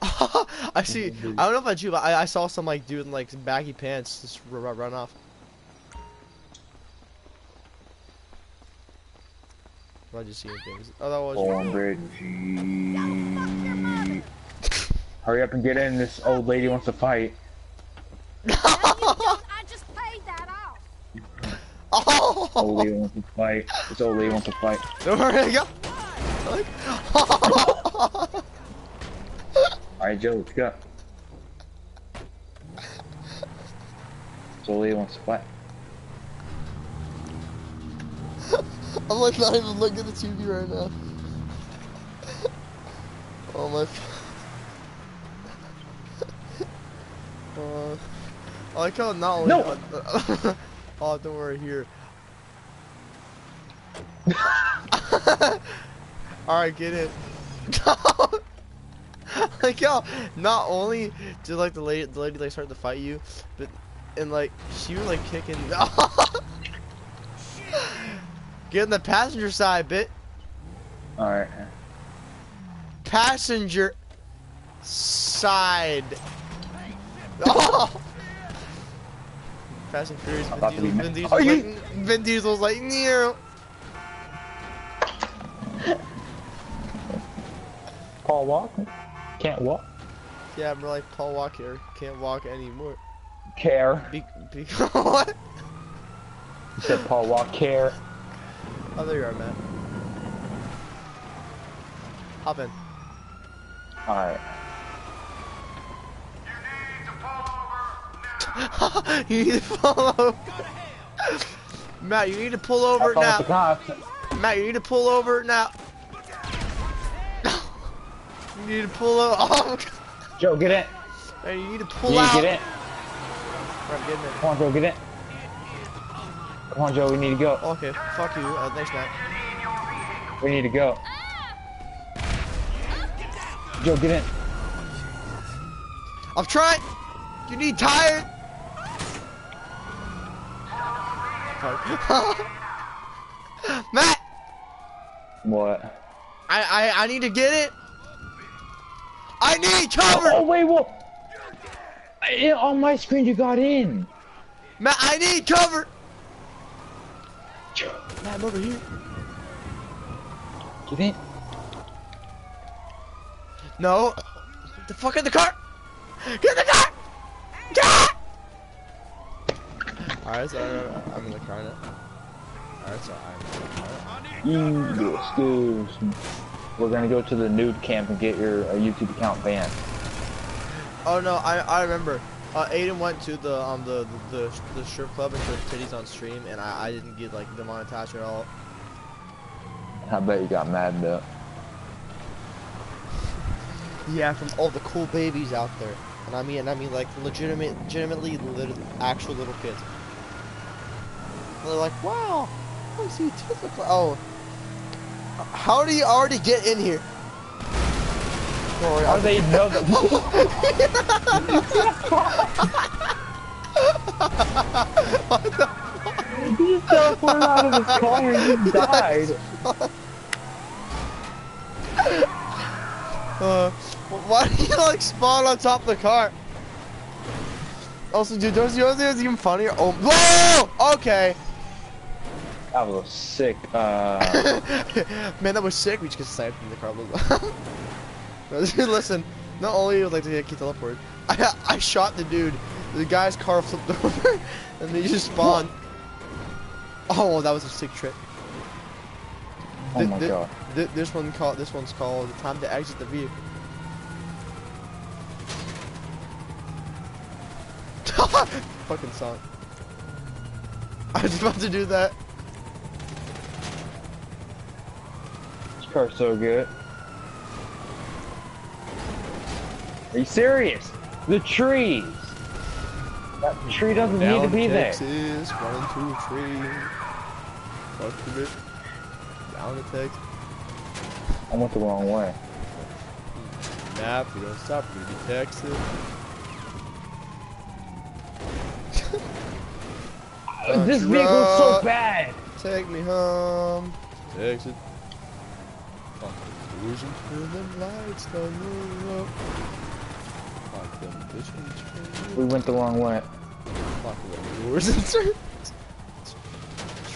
I see. I don't know about you, but I, I saw some like dude in like baggy pants just run off. Why'd you see things? Oh, that was. Cornbread Hurry up and get in. This old lady wants to fight. I just paid that off. Old Oh! lady wants to fight. This old lady wants to fight. Don't worry, go. Alright, Joe, let's go. Old wants to fight. I'm like not even looking at the TV right now. Oh my. Uh, I like how not only. No! oh, don't worry here. All right, get it. like how not only did like the lady, the lady like start to fight you, but and like she was like kicking. Get in the passenger side, bit. Alright. Passenger side. Oh! Fast and Furious. Vin Diesel, Vin. Diesel's Are like, you- Vin Diesel's like, Nero. Paul walk? can't walk. Yeah, I'm like Paul Walker. Can't walk anymore. Care. Be, be what? You said Paul Walker. Oh, there you are, man. Hop in. Alright. you need to pull over. Matt, you need to pull over now. Matt, you need to pull over now. You need to pull over. Oh, Joe, get in. man, you need to pull to out. get in. I'm getting it. Come on, Joe, get in. Come on, Joe, we need to go. Okay, fuck you. Uh, thanks, Matt. We need to go. Joe, get in. I'm trying. You need tires. Matt, What? I, I I need to get it. I need cover. Oh, wait, what? I- on my screen, you got in. Matt, I need cover. Matt, I'm over here. Get in. No. The fuck in the car. Get in the car. Get. Alright, so uh, I'm in the car now. Alright, so I'm in the car. Excuse me. We're gonna go to the nude camp and get your uh, YouTube account banned. Oh no, I I remember. Uh, Aiden went to the um the the, the, the strip club and showed titties on stream, and I, I didn't get like demonetized at all. I bet you got mad though. Yeah, from all the cool babies out there, and I mean and I mean like legitimate, legitimately little, actual little kids. And they're like, wow, I see tits. Oh, how do you already get in here? Don't How do they know that? he just teleported out of his car and he died. Uh, why do you like spawn on top of the car? Also, dude, don't you know what's even funnier? Oh, whoa! Okay. That was sick. Uh, Man, that was sick. We just get sniped from the car. Listen, not only would like to get teleported, I I shot the dude. The guy's car flipped over, and they just spawned. Oh, that was a sick trick. oh Th- my th- god. th- this one called. This one's called "Time to Exit the Vehicle." Fucking song. I was about to do that. Car's so good. Are you serious? The trees. That tree doesn't need to Down be there. Texas, running to a tree. Fuck the bit. Down to Texas. I went the wrong way. Map, we don't stop, we do Texas. this vehicle's so bad. Take me home. Texas. Fuck the doors and turn them lights down the road. Fuck them. We went the wrong way. Fuck them doors and turn.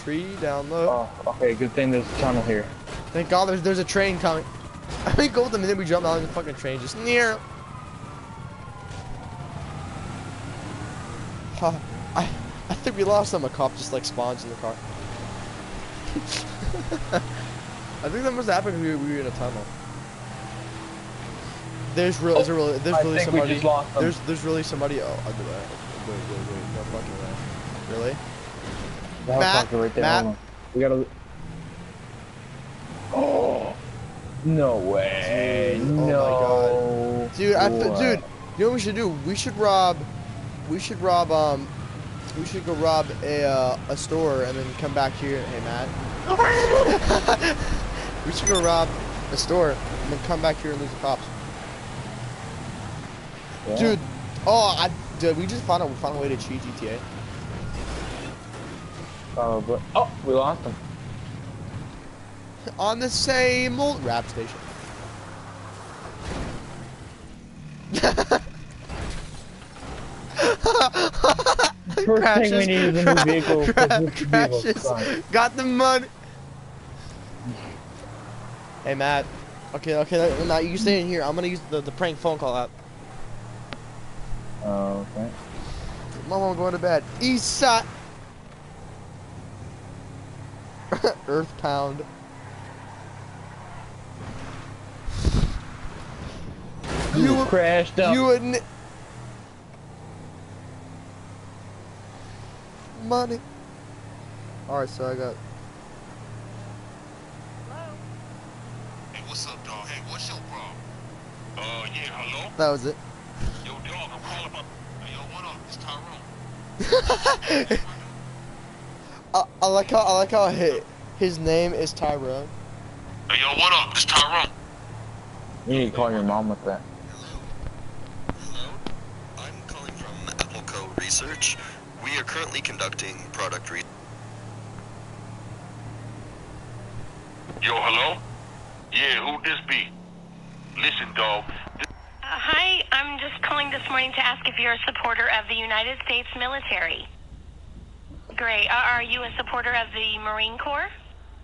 Tree down low. Oh, okay. Good thing there's a tunnel here. Thank God there's there's a train coming. I mean, go with them and then we jump out of the fucking train just near. Huh, I I think we lost them. A cop just like spawns in the car. I think that must happen because we, we were in a tunnel. There's real, there's a really, there's I really think we somebody. just lost them. There's there's really somebody. Oh, I'll do that. Wait, wait, wait, no fucking way. Really? The Matt, right there. Matt. We gotta. Oh. No way. Dude, oh my no. Dude, I, What? dude, you know what we should do? We should rob, we should rob, um, we should go rob a, uh, a store and then come back here. Hey, Matt. we should go rob a store and then come back here and lose the cops. Yeah. Dude, oh, I, dude, we just found we found a way to cheat GTA. Oh, but oh, we lost him. On the same old rap station. First thing we need is a new vehicle. Cra- vehicle crashes. sucks. Got the money. Hey Matt. Okay, okay. Now you stay in here. I'm gonna use the, the prank phone call app. Oh, okay. Mama, I'm going to bed. East side. Earth pound. You, You- crashed up. You and money. All right, so I got. Hey, what's up, dog? Hey, what's your problem? Uh, yeah, hello? That was it. Yo, dog, I'm calling my... Hey, yo, what up? It's Tyrone. I, I like how I like how his, his name is Tyrone. Hey, yo, what up? It's Tyrone. You need to call your mom with that. Hello, I'm calling from Appleco Research. We are currently conducting product research. Yo, hello? Yeah, who this be? Listen, dog. Uh, hi, I'm just calling this morning to ask if you're a supporter of the United States military. Great. Uh, are you a supporter of the Marine Corps?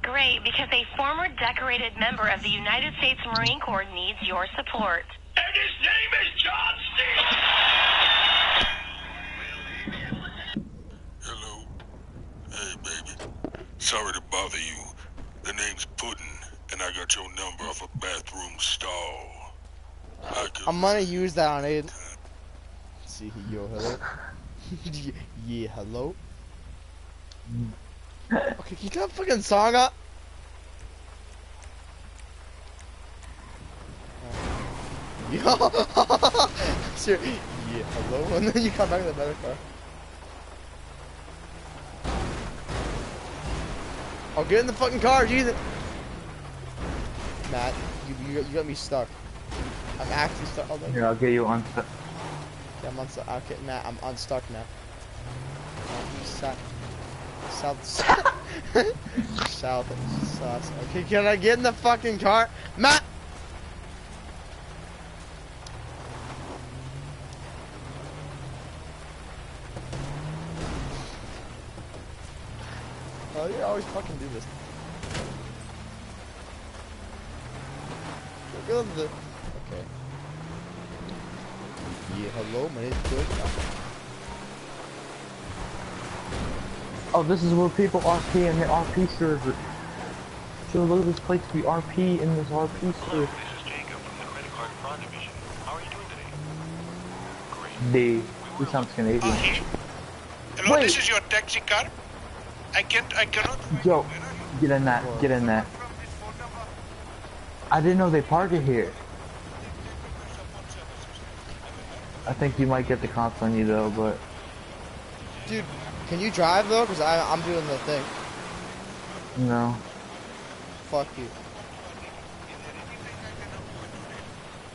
Great, because a former decorated member of the United States Marine Corps needs your support. And his name is John Cena! Hello. Hey, baby. Sorry to bother you. The name's Puddin', and I got your number off a bathroom stall. I'm gonna use that on Aiden. See, yo, hello. yeah, hello. Okay, turn that fucking song up? Yo, Sure. Yeah, hello, and then you come back to the better car. I'll get in the fucking car, Jesus. Matt. You, you, you got me stuck. I'm actually stuck. Oh, yeah, I'll get you unstuck. Yeah, I'm unstuck. Okay, Matt, I'm unstuck now. Stuck. South, south, south, south. Okay, can I get in the fucking car, Matt? Oh, you always fucking do this. Look the. Okay. Yeah, hello, my name's Bill. Oh, this is where people RP in the RP server. So look at this place we RP in this RP server. Hello, This is Jacob from the credit card fraud division. How are you doing today? Great. They, we sound Canadian. Uh, here. Hello, Wait. this is your taxi car. I can't. I cannot. find Yo, you. Where get in that, get in that. from? This phone number. I didn't know they parked it here. I think you might get the cops on you though, but Dude, can you drive though? Cause I I'm doing the thing. no. Fuck you.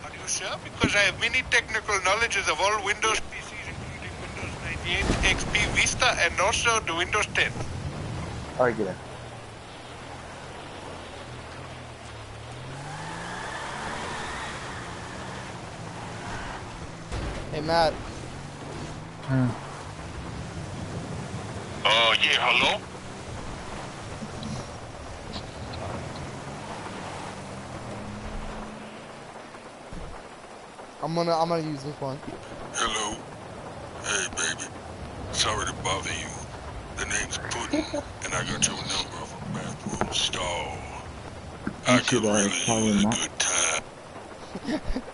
Are you sure? Because I have many technical knowledges of all Windows PCs, including Windows 98, XP, Vista, and also the Windows 10. Alright, get in. Hey Matt, Hmm. Oh, yeah, hello? I'm gonna I'm gonna use this one. Hello. Hey, baby. Sorry to bother you. The name's Puddin', and I got your number off a bathroom stall. I could uh, really call use a good time.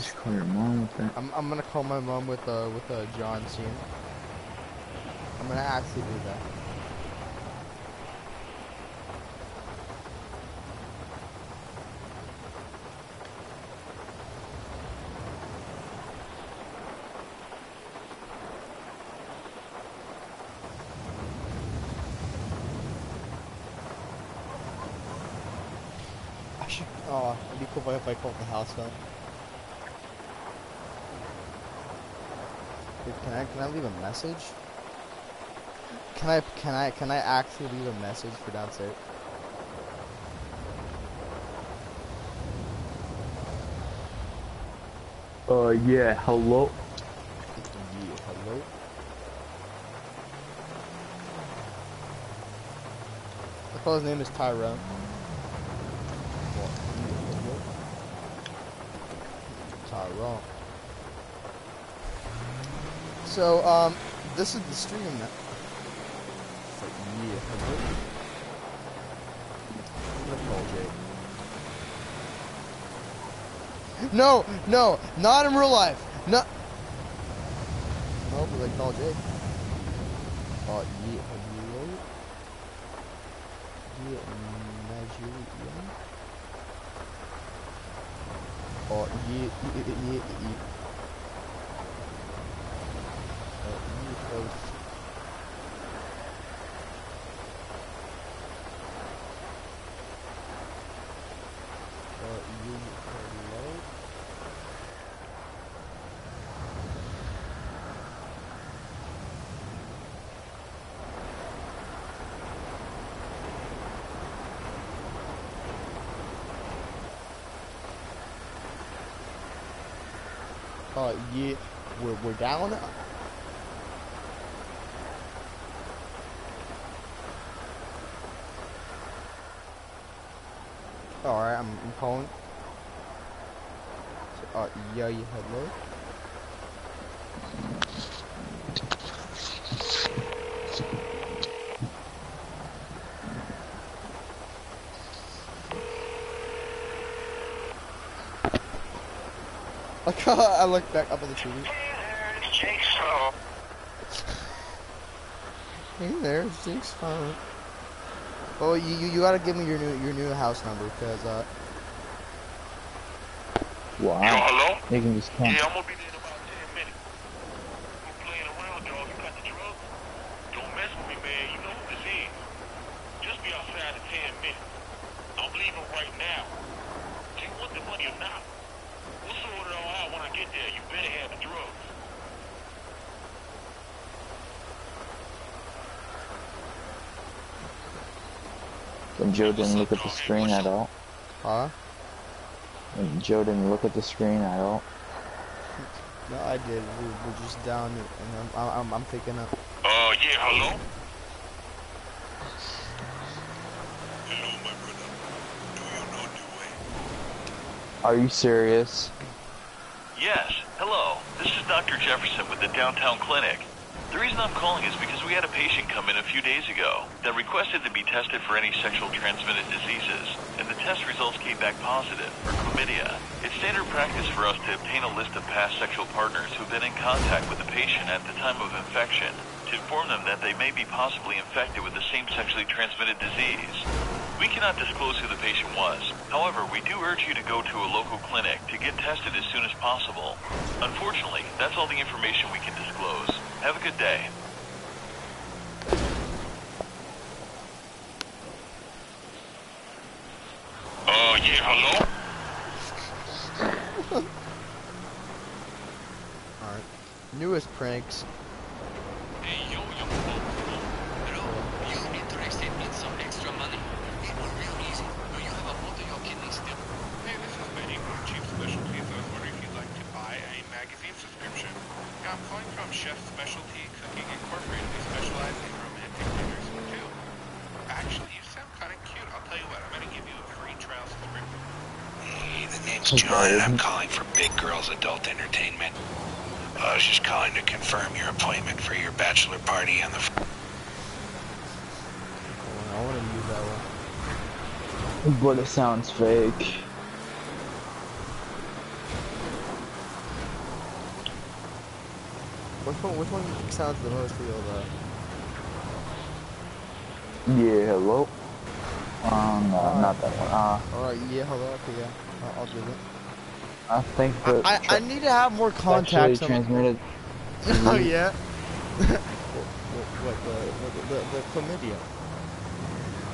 Just call your mom with that. I'm I'm gonna call my mom with uh with uh John Cena. I'm gonna actually do that. I should. Oh, it'd be cool if I called the house phone. Can I can I leave a message? Can I can I can I actually leave a message for downstairs? Uh, yeah, hello. Yeah, hello. I thought his name is Tyrone. Well. Tyrone. So, um, this is the stream now. It's like, yeah, hello. I'm gonna call Jake. No, no, not in real life. No. But they call Jake. Oh, yeah, hello. Yeah, Nigerian. Oh, yeah, yeah, yeah, yeah. Oh, yeah, oh, Uh, you, hello? Yeah, we're, we're down. Alright, I'm, I'm calling. Uh, yeah, yeah, hello? I look back up at the TV. Hey there, it's Jake's phone. Oh, you, you you gotta give me your new your new house number, cause uh, Yo, Wow. hello? You can just come. Yeah, I'm gonna be there didn't look at the screen at all. Huh? And Joe didn't look at the screen at all. No, I did. We were just down, and I'm I'm, I'm picking up. Oh uh, yeah, hello. Hello, my brother. Do you know the way? Are you serious? Yes. Hello. This is Dr. Jefferson with the downtown clinic. The reason I'm calling is because we had a patient come in a few days ago that requested to be tested for any sexual transmitted diseases, and the test results came back positive for chlamydia. It's standard practice for us to obtain a list of past sexual partners who've been in contact with the patient at the time of infection to inform them that they may be possibly infected with the same sexually transmitted disease. We cannot disclose who the patient was. However, we do urge you to go to a local clinic to get tested as soon as possible. Unfortunately, that's all the information we can disclose. Have a good day. Uh, yeah, hello? Alright. Newest pranks. Hey, yo, young folks. Hello, you interested in some extra money? It will real easy. Do you have a both of your kidneys still? Hey, this is Benny from Cheap Specialties. I was wondering if you'd like to buy a magazine subscription. Yeah, I'm calling from Chef Specialty Cooking Incorporated. We specialize in romantic dinners too. Actually, you sound kind of cute. I'll tell you what, I'm gonna give you a free trial subscription. Hey, John, and I'm calling for Big Girls Adult Entertainment. Uh, I was just calling to confirm your appointment for your bachelor party on the... F- I want to use that one. But it sounds fake. Which one? Which one sounds the most real though? Yeah, hello? Um, no, not that one. Uh, Alright, yeah, hold on, okay, yeah. I'll, do it. I think the I, I, I need to have more contacts. on transmitted. oh yeah. what, what, what, the, what, the, the, the chlamydia.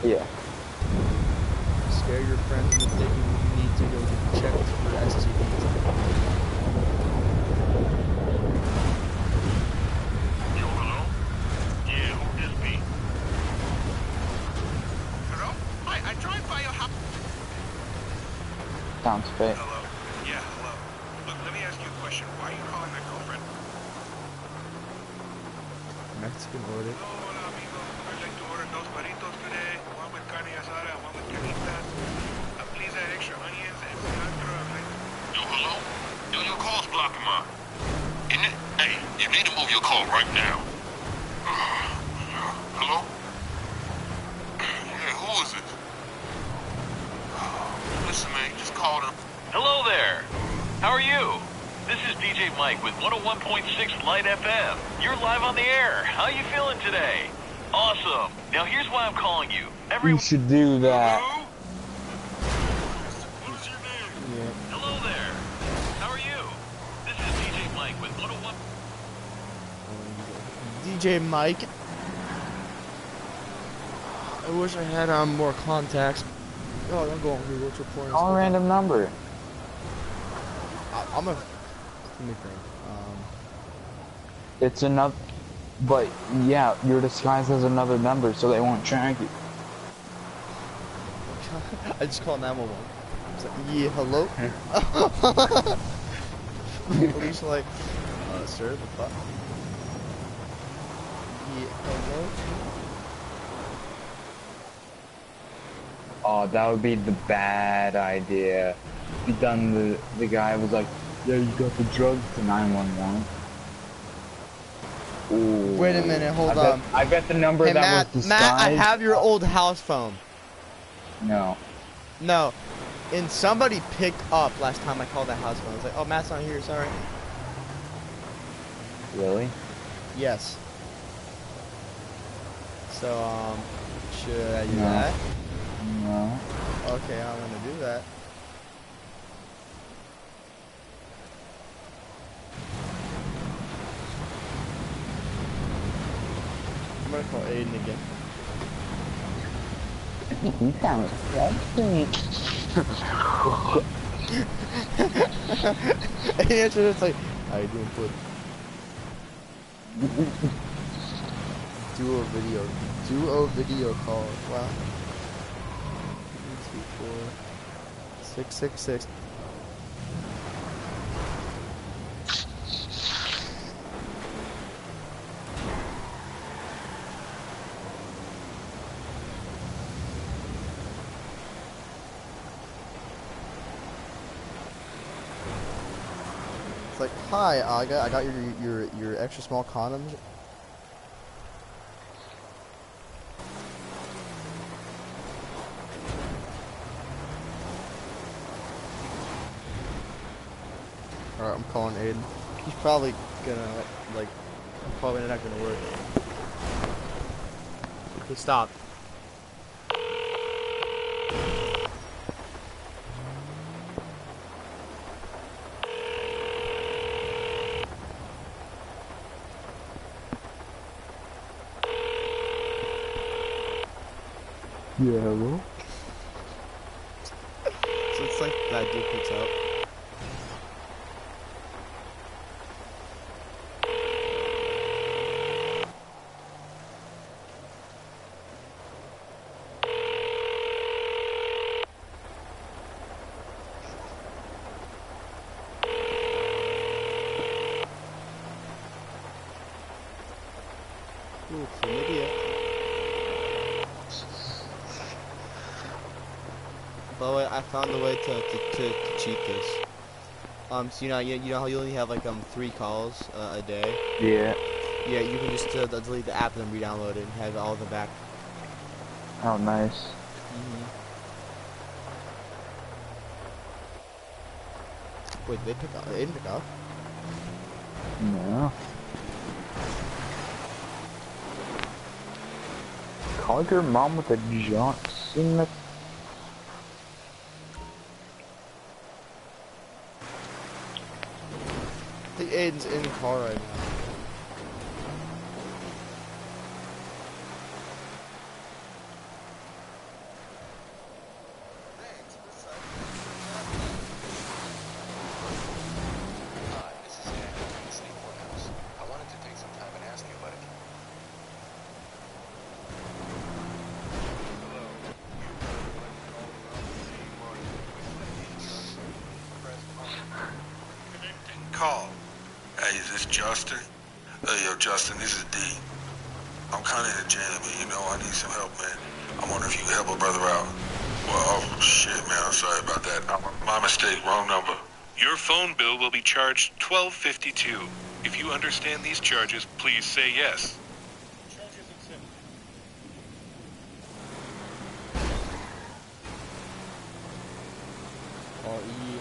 Yeah. Scare your friends into thinking you need to go get checked for STDs. Yo, hello? Yeah, who this be? Hello? Hi, I drive by your house. Sounds fake. Hello? Yeah, hello. Look, let me ask you a question. Why are you calling my girlfriend? Mexican order. No, hola, amigo. I'd like to order dos burritos today. One with carne asada and one with carnitas. Uh, please add extra onions and cilantro. and like- Yo, hello? Yo, your call's blocking mine. Isn't it? Hey, you need to move your call right now. Hello? Yeah, who is it? Listen, man, you just called her. Hello there. How are you? This is DJ Mike with 101.6 Light FM. You're live on the air. How you feeling today? Awesome. Now here's why I'm calling you. Every You should do that. Who? What's your name? Yeah. Hello there. How are you? This is DJ Mike with 101 DJ Mike. I wish I had um more contacts. Oh, don't go on Google. It's recording. Call a random number. I, I'm a. Let me think. Um, It's another. But yeah, you're disguised as another number, so they won't track you. I just called 911. It's like, yeah, hello? Police are like, uh, sir, the fuck? Yeah, hello? Oh, that would be the bad idea. Be done. The the guy was like, "Yeah, you got the drugs to 911." Ooh. Wait a minute, hold I bet, on. I bet the number Hey, that Matt, was disguised. Matt, I have your old house phone. No. No. And somebody picked up last time I called that house phone. I was like, oh, Matt's not here, sorry. Really? Yes. So, um, should I do No. that? No. Okay, I'm gonna do that. I'm gonna call Aiden again. You sound and he answered like, doing, bud? do a video. A video call. Wow. One, two, four, six, six, six. It's like, hi, uh, I got your your your extra small condoms. Alright, I'm calling Aiden. He's probably gonna like probably not gonna work. Okay, stop. Yeah, hello? So it's like that dude picks up. Ooh, chlamydia. By the way, I found a way to, to, to, to cheat this. Um, so you know, you, you know how you only have like um three calls uh, a day. Yeah. Yeah, you can just uh, delete the app and then re-download it and have all of them back. Oh, nice. Wait, they pick up? They didn't pick up. No. Call your mom with a Johnson. I in car right now. Hi, this is Ed from the State Courthouse. I wanted to take some time and ask you about it. Call. Hey, Justin? Hey, yo, Justin, this is D. I'm kind of in a jam, and you know I need some help, man. I wonder if you can help a brother out. Well, oh, shit, man, I'm sorry about that. My mistake, wrong number. Your phone bill will be charged twelve fifty two. If you understand these charges, please say yes. R E.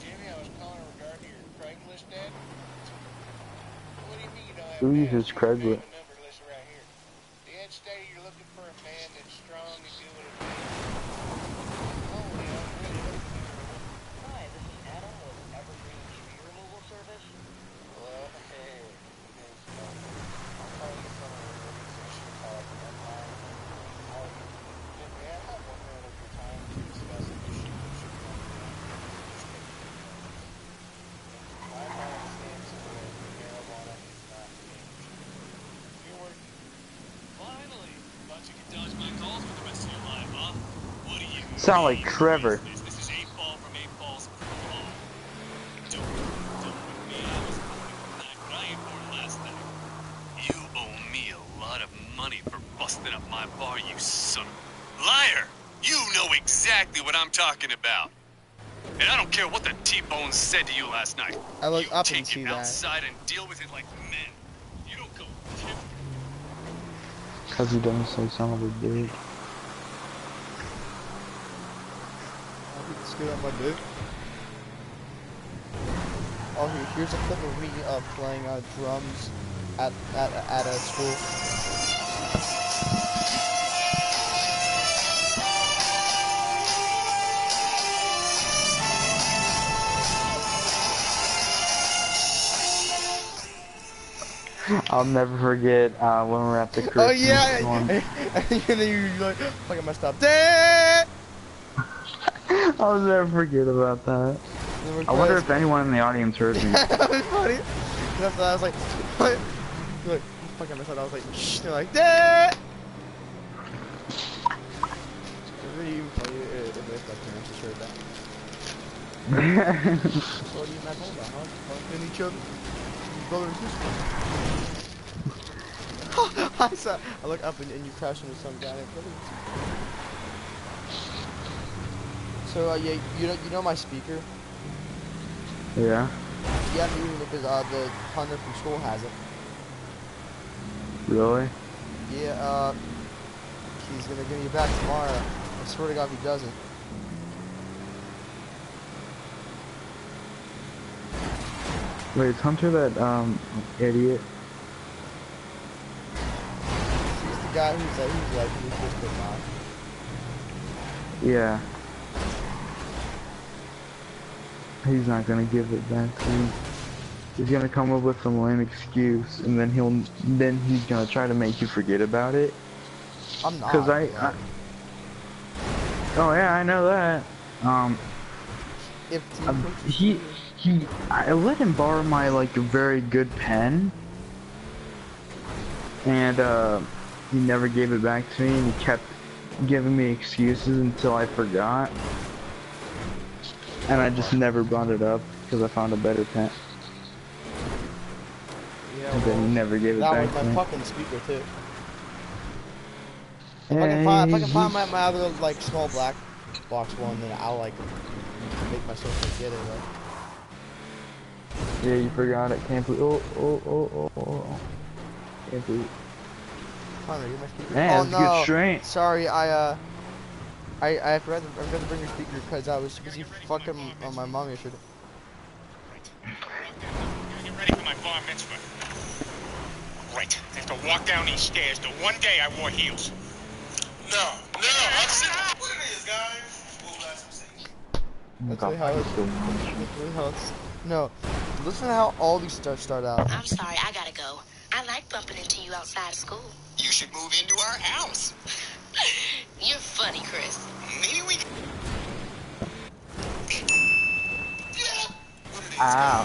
Jimmy, I was calling regarding your Craigslist ad. What do you mean you don't have Who uses Craigslist? number listed right here? The ad stated you're looking for a man that's strong and good with a Holy, I'm really looking for Hi, this is Adam with Evergreen Tree Removal Service. Well, hey, yes, um, I'm calling you from a organization called Empire. How are you? Jimmy, I have one minute of your time to discuss an issue that should come around. My mind stands in the way that marijuana is not dangerous. You're working. Finally! Thought you could dodge my calls for the rest of your life, huh? What do you Sound like Trevor. This, this is 8 Ball from 8 Ball's Law. Don't, don't with me, I was calling from that crying for last night. You owe me a lot of money for busting up my bar, you son of a... Liar! You know exactly what I'm talking about. And I don't care what the T-Bone said to you last night. I look you up take and see it that. outside and deal with it like men. You don't go Cause he doesn't say son of a bitch. Screw up my dick. Oh, here, here's a clip of me uh, playing uh, drums at at at a school. I'll never forget uh, when we were at the Christmas Oh yeah, and then you're like, fuck, I messed up. Damn! I'll never forget about that. I wonder if anyone in the audience heard me. that was funny. And after that, I was like, what? Like, fuck, I messed up. I was like, shh. They're like, damn! It's really even funny if if my parents just heard that. What are you not talking about, huh? Each other. Brother and sister. I saw. I look up and, and you crash into some guy. Like, what is So uh, yeah, you know you know my speaker. Yeah. Yeah, I'm using it because uh, the hunter from school has it. Really? Yeah, uh, he's gonna give me it back tomorrow. I swear to God, if he doesn't. Wait, is Hunter that um idiot? He's the guy who's like, who's like, who's just on. Yeah. He's not gonna give it back to me. He's gonna come up with some lame excuse, and then he'll then he's gonna try to make you forget about it. I'm not. Cause I, I oh yeah, I know that. Um, If um, he he, I let him borrow my like very good pen, and uh, he never gave it back to me, and he kept giving me excuses until I forgot, and I just never brought it up because I found a better pen. Yeah, And then never gave it that back was my me. fucking speaker too. If I can find, if I can find my, my other like small black box one, then I'll like make myself forget it. Like. Yeah, you forgot it. Can't believe. Oh, oh, oh, oh, oh, oh. Can't believe. Connor, you're my speaker. Man, oh a good strength. Sorry, I uh, I I forgot to, I forgot to bring your speaker because I was busy fucking on my mom yesterday. Get ready for my bar mitzvah. Great. I have to walk down these stairs. The one day I wore heels. No, no, I'm sitting. What it is, guys? We'll blast some. That's really how it's. so. That's really how it's. No, listen to how all these stuff start out. I'm sorry, I gotta go. I like bumping into you outside of school. You should move into our house. You're funny, Chris. Maybe we ah. Ow.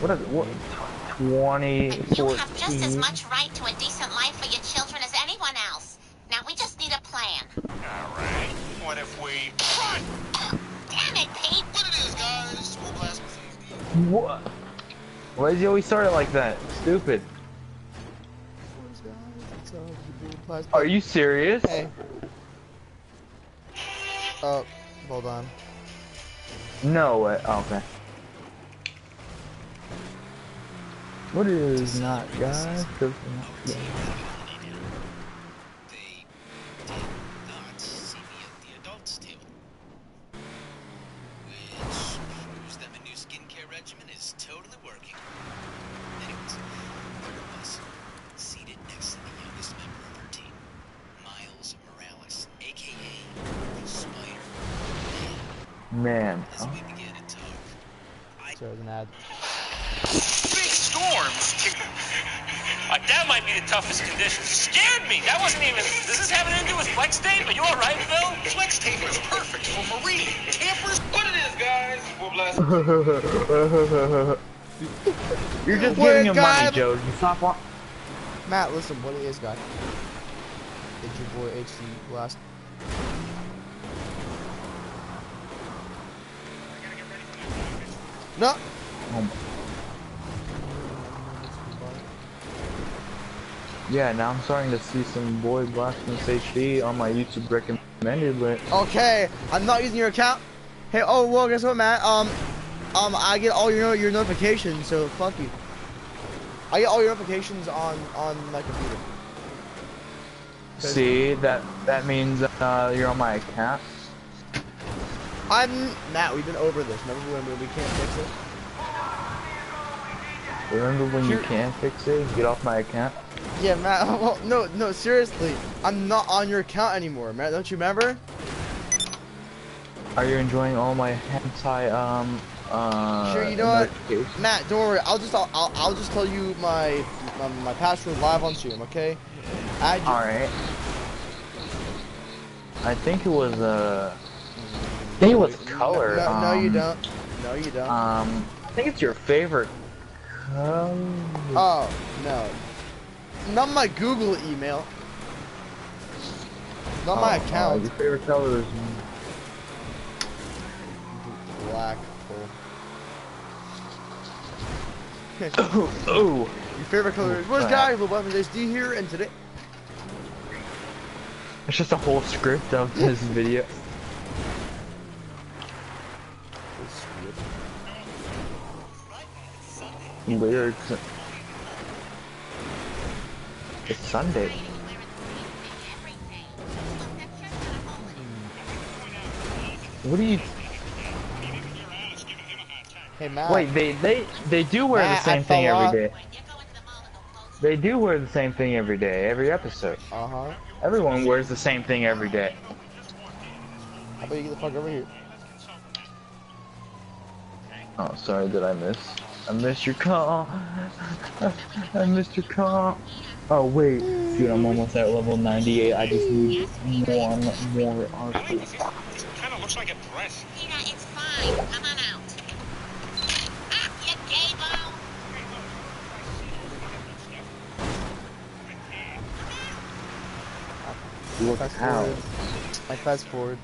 What is it? What? Twenty You have just as much right to a decent life for your children as anyone else. Now we just need a plan. All right. What if we run? Damn it, Pete! What it is, guys? We'll blast. What? Why does he always start it like that? Stupid. Are you serious? Hey. Oh, hold on. No way. Oh, okay. What is not, guys? Does not- They did not see me at the adults table. Which proves that my new skincare regimen is totally working. Anyways, there it was, seated next to the youngest member of her team, Miles Morales, aka the Spider. Man. As we began to talk, Sorry, there's an ad. Big storms. Uh, that might be the toughest conditions. Scared me. That wasn't even. Does this have anything to do with flex tape? Are you all right, Phil? Flex tape is perfect for marine campers. What it is, guys? We'll blast. You're just What giving him guy- money, Joe. You stop Matt, listen, what it is, guy? It's your boy HC Blast. No. Oh my- Yeah, now I'm starting to see some boy Blasphemous HD on my YouTube recommended list. Okay, I'm not using your account. Hey, oh well, guess what, Matt? Um, um, I get all your your notifications, so fuck you. I get all your notifications on on my computer. See, that that means uh, you're on my account. I'm Matt. We've been over this. Remember when we can't fix it? Remember when you Here- can fix it? Get off my account. Yeah, Matt. Well, no, no, seriously. I'm not on your account anymore, Matt. Don't you remember? Are you enjoying all my hentai um uh Sure, you know what? Matt? Don't worry. I'll just I'll, I'll, I'll just tell you my my, my password live on stream. Okay? All right. I think it was uh. I think it was color. No, no, you um, don't. No, you don't. Um, I think it's your favorite color. Oh no. Not my Google email. Not my Oh, account. your favorite color is Black. oh, oh. Your favorite color is what's crap. guys? Little Weapons HD here, and today. It's just a whole script of this video. Lyrics. It's Sunday. What do you? Hey Matt. Wait, they they they do wear Matt, the I same thing fell off. every day. They do wear the same thing every day, every episode. Uh huh. Everyone wears the same thing every day. How about you get the fuck over here? Oh, sorry, did I miss? I missed your call. I missed your call. Oh wait, dude, I'm almost at level 98. I just need one more RP. Kind of looks like a dress. Tina, it's fine. Come on out. Ah, you gay bone. Look out. I fast forward.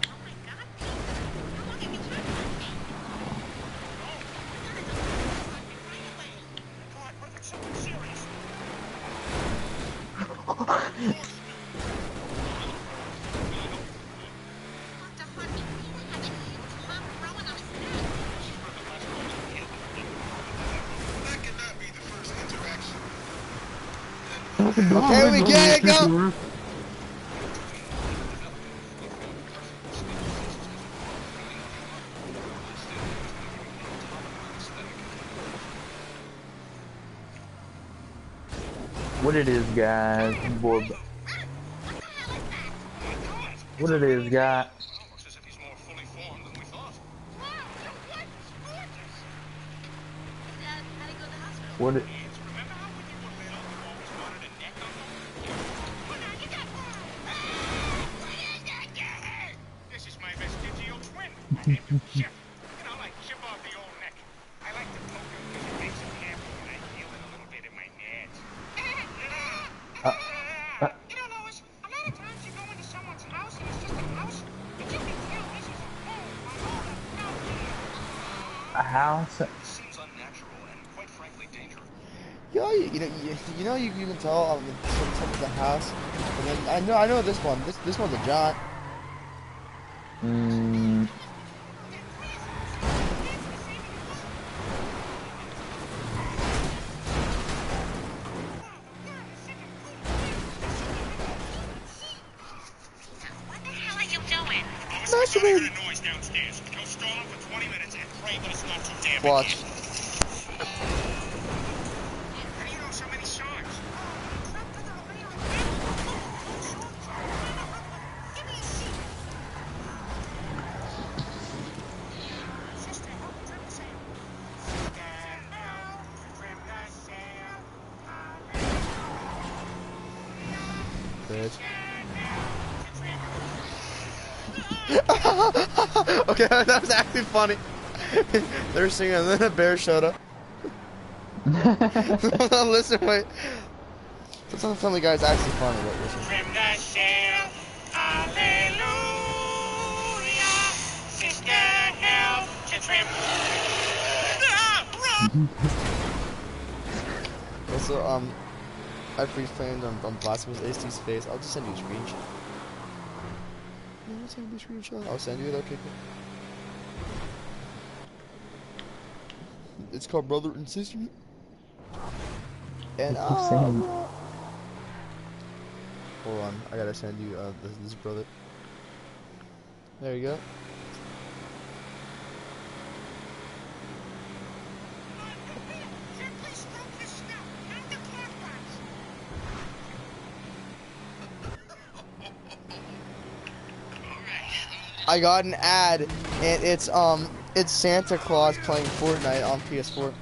Okay, we get it. Go. What it is, guys? Boy, what it is, guys? What it? A house? seems unnatural and quite frankly dangerous. You know, you, you know, you, you know, you, you can tell um, some, some of the house. And then I know, I know this one. This this one's a giant. Mm, that was actually funny. they were singing, and then a bear showed up. listen, wait. Some of the Family Guy is actually funny. But listen. Trim the sail, hallelujah. Sister, help to trim. Also, um, I framed on, on Blasphemous AST's face. I'll just send you a screenshot. No, I'll send you a screenshot. I'll send you it. Okay, cool. It's called Brother and Sister. And saying- uh, hold on, I gotta send you uh this, this brother. There you go. I got an ad, and it's um, it's Santa Claus playing Fortnite on PS4.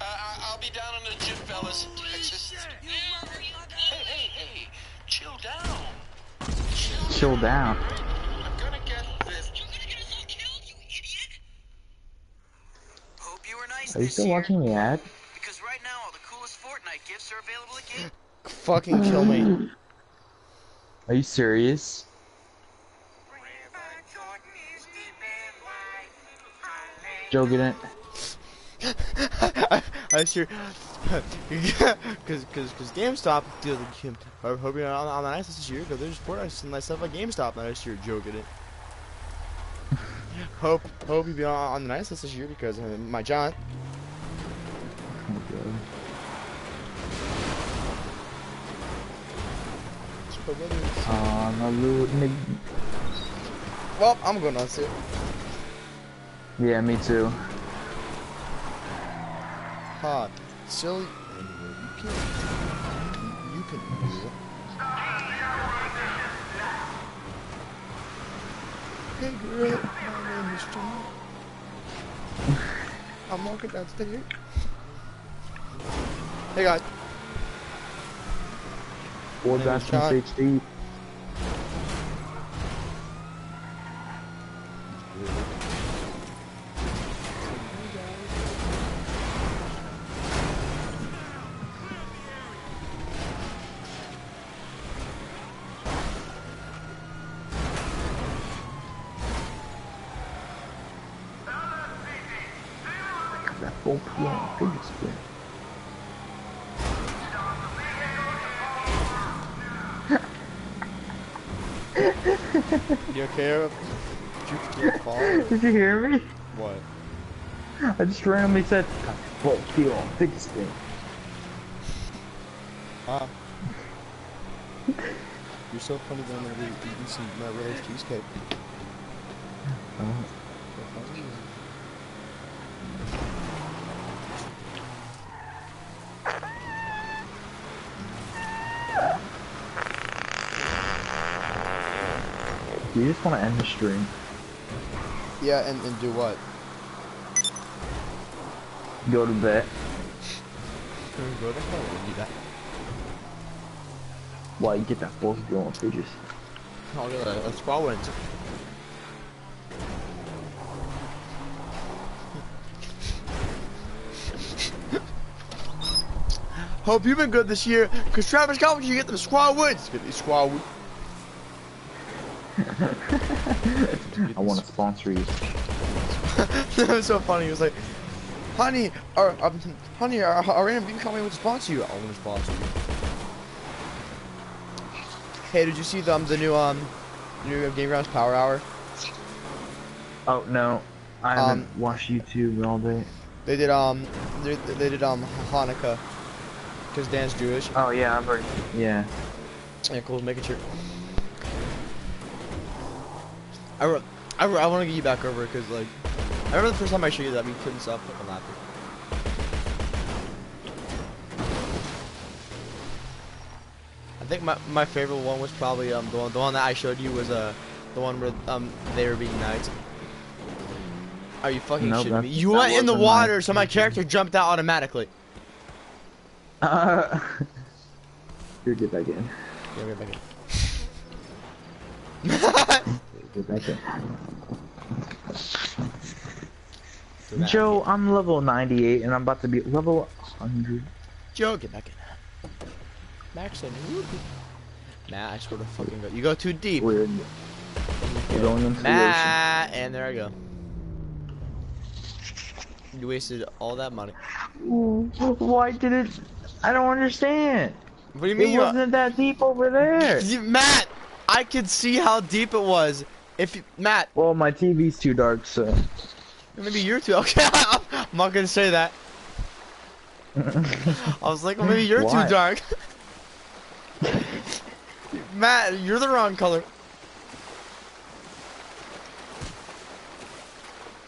Uh, down in the gym, fellas. Texas. Hey, hey, hey. Chill down. chill down. I'm gonna. Hope you were nice Are you still watching the ad? Because right now all the coolest Fortnite gifts are available at Game. Fucking kill me. Are you serious? Joe, get it? I, I hear, cause, cause, cause GameStop, dude, I hope you're on, on the nice this year, cause there's support nice nice stuff at GameStop I year, joking it. hope, hope you be on, on the nice list this year because uh, my John. On a nigga. Well, I'm going on too. Yeah, me too. Hot, silly. Anyway, you can, you, you can do it. Hey girl, my name is John. I'm walking downstairs. Hey guys. Four My name just randomly said full PR figure spin. Ah. You're so funny that I'm gonna be eating some Ray's cheesecake. Do you just want to end the stream? Yeah, and, and do what? Go to bed. Go to hell and do that. Why you get that full PR figures? I'll get a, a squall wins. Hope you've been good this year, cause Travis got what you get them squad wins. Get these squad wins. I want to sponsor you. that was so funny. He was like, "Honey, or um, honey, our, our random call me to sponsor you. I want to sponsor you." Hey, did you see the um, the new um new Game Grumps Power Hour? Oh no, I haven't Um, watched YouTube all day. They did um they, they did um Hanukkah because Dan's Jewish. Oh yeah, I've heard. Yeah. Yeah, cool. Making sure. I I, I want to get you back over because like I remember the first time I showed you that we couldn't stop fucking laughing. I think my my favorite one was probably um the one the one that I showed you was uh the one where um they were being knights. Are you fucking Nope, shitting me? You went in the water, so my character jumped out automatically. Uh, here, get back in. Yeah, get back in. Get back in. Joe, I'm level 98 and I'm about to be level 100. Joe, get back in. Max and Ruby. Matt, I swear to fucking go. You go too deep. Weird. We're going into Matt, and there I go. You wasted all that money. Why did it? I don't understand. What do you mean? It you- wasn't that deep over there. You- Matt, I could see how deep it was. If you, Matt, Well, my TV's too dark, so. Maybe you're too. Okay, I'm not gonna say that. I was like, well, maybe you're Why? too dark. Matt, you're the wrong color.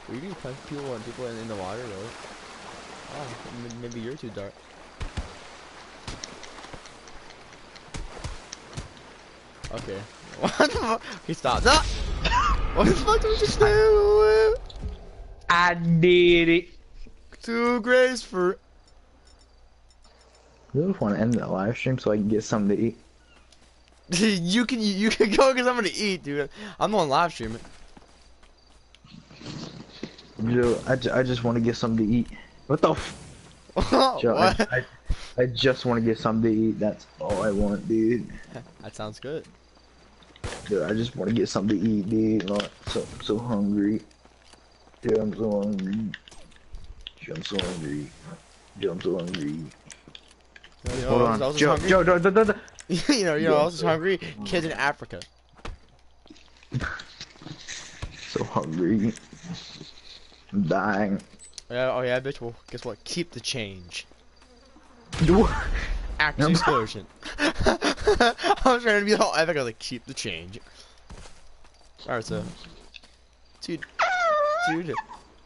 Were you gonna punch people and people in, in the water, though. Oh, maybe you're too dark. Okay. What the fuck? He stopped. No! what the fuck did we just do? I did it. Two grace for. I just want to end that live stream so I can get something to eat. you can you can go because I'm gonna eat, dude. I'm the one live streaming. Joe, I, I just want to get something to eat. What the f? Joe, I, what? I, I just want to get something to eat. That's all I want, dude. That sounds good. Dude, I just want to get something to eat, dude. Like, so, I'm so hungry. Dude, I'm so hungry. Dude, I'm so hungry. Joe, I'm hungry. Hold I was- on. I was Joe, hungry. Joe, you know, you know, I was Yeah. hungry. Kids in Africa. So hungry. I'm dying. Yeah, oh yeah, bitch. Well, guess what? Keep the change. What? Axe Never- explosion. I was trying to be all epic. I was like, keep the change. Alright, so. Dude. Dude.